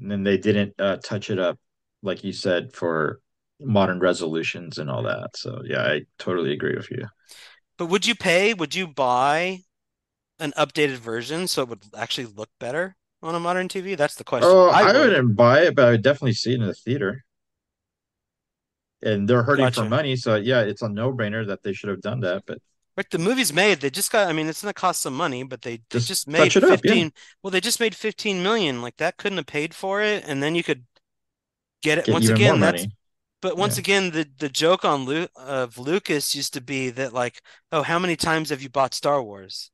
and then they didn't uh, touch it up like you said for modern resolutions and all that. So yeah, I totally agree with you. But would you pay, would you buy an updated version so it would actually look better on a modern TV? That's the question. Oh, I, would. wouldn't buy it, but I would definitely see it in the theater. And they're hurting for money, so yeah, it's a no-brainer that they should have done that. But Right, the movie's made. They just got, I mean, it's gonna cost some money, but they, they Just just made touch it up, yeah. 15. Well, they just made 15 million. Like that couldn't have paid for it, and then you could get it get once again. That's money. But once Yeah. again, the the joke on Lu of Lucas used to be that like, oh, how many times have you bought Star Wars?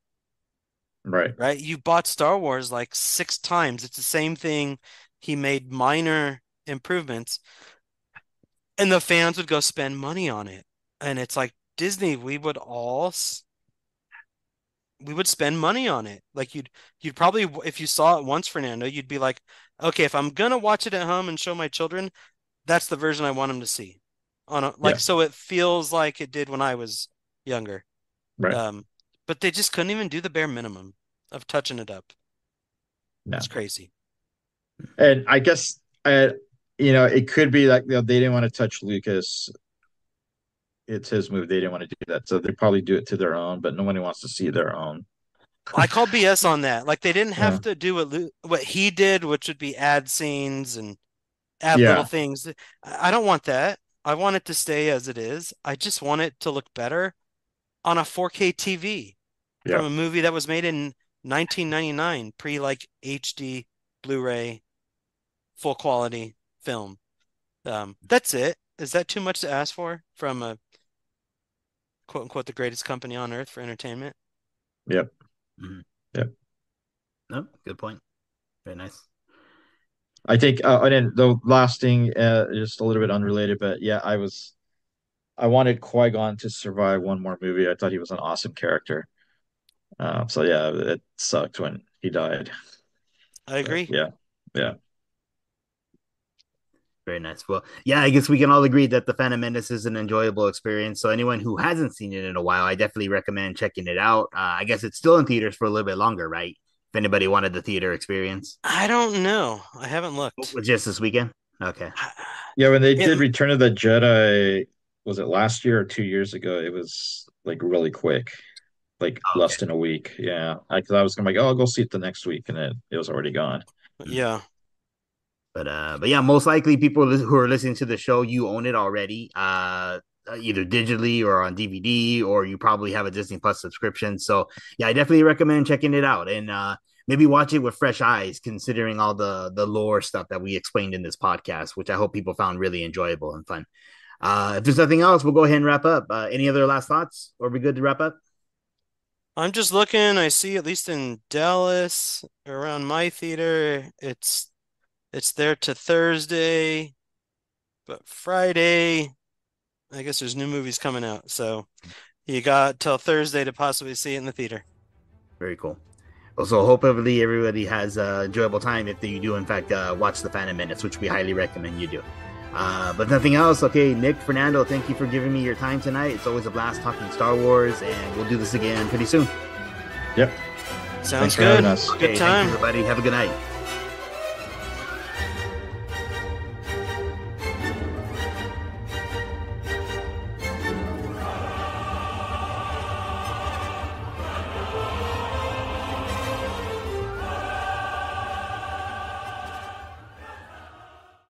Right. Right? You bought Star Wars like six times. It's the same thing. He made minor improvements, and the fans would go spend money on it. And it's like Disney, we would all s- we would spend money on it. Like you'd you'd probably if you saw it once, Fernando, you'd be like, okay, if I'm gonna watch it at home and show my children, that's the version I want them to see. On a like Yeah. so it feels like it did when I was younger. Right. Um, but they just couldn't even do the bare minimum of touching it up. No. It's crazy. And I guess uh, you know, it could be like you know, they didn't want to touch Lucas. It's his move. They didn't want to do that. So they probably do it to their own, but nobody wants to see their own. I call BS on that. Like they didn't have Yeah. to do what Lu what he did, which would be add scenes and add Yeah. little things. I I don't want that. I want it to stay as it is. I just want it to look better on a 4K TV Yeah. from a movie that was made in 1999, pre like HD Blu-ray full quality film. Um, that's it. Is that too much to ask for from a quote unquote the greatest company on earth for entertainment? Yep. Mhm. Yep. No, good point. Very nice. I think, uh, and then the last thing, uh, just a little bit unrelated, but yeah, I was, I wanted Qui-Gon to survive one more movie. I thought he was an awesome character. Um, so yeah, it sucked when he died. I agree. Yeah, yeah, Very nice. Well, yeah, I guess we can all agree that the Phantom Menace is an enjoyable experience. So anyone who hasn't seen it in a while, I definitely recommend checking it out. Uh, I guess it's still in theaters for a little bit longer, right? If anybody wanted the theater experience, I don't know. I haven't looked. just this weekend. Okay. yeah. When they It- did Return of the Jedi, was it last year or two years ago? It was like really quick, like less than a week. Yeah, because I was gonna like, oh, I'll go see it the next week, and it it was already gone. Yeah. But uh, but yeah, most likely people who are listening to the show, you own it already, uh, either digitally or on DVD, or you probably have a Disney Plus subscription. So yeah, I definitely recommend checking it out and uh, maybe watch it with fresh eyes, considering all the the lore stuff that we explained in this podcast, which I hope people found really enjoyable and fun. Uh, if there's nothing else, we'll go ahead and wrap up. Uh, any other last thoughts? Or are we good to wrap up? I'm just looking. I see at least in Dallas, around my theater, it's it's there to Thursday, but Friday, I guess there's new movies coming out. So you got till Thursday to possibly see it in the theater. Very cool. Also, hopefully everybody has an enjoyable time if you do, in fact, uh, watch the Phantom Menace, which we highly recommend you do. Uh, but nothing else. Okay, Nick, Fernando, thank you for giving me your time tonight. It's always a blast talking Star Wars, and we'll do this again pretty soon. Yep. Sounds Thanks good. us. Good Okay, thank you, time. everybody. Have a good night.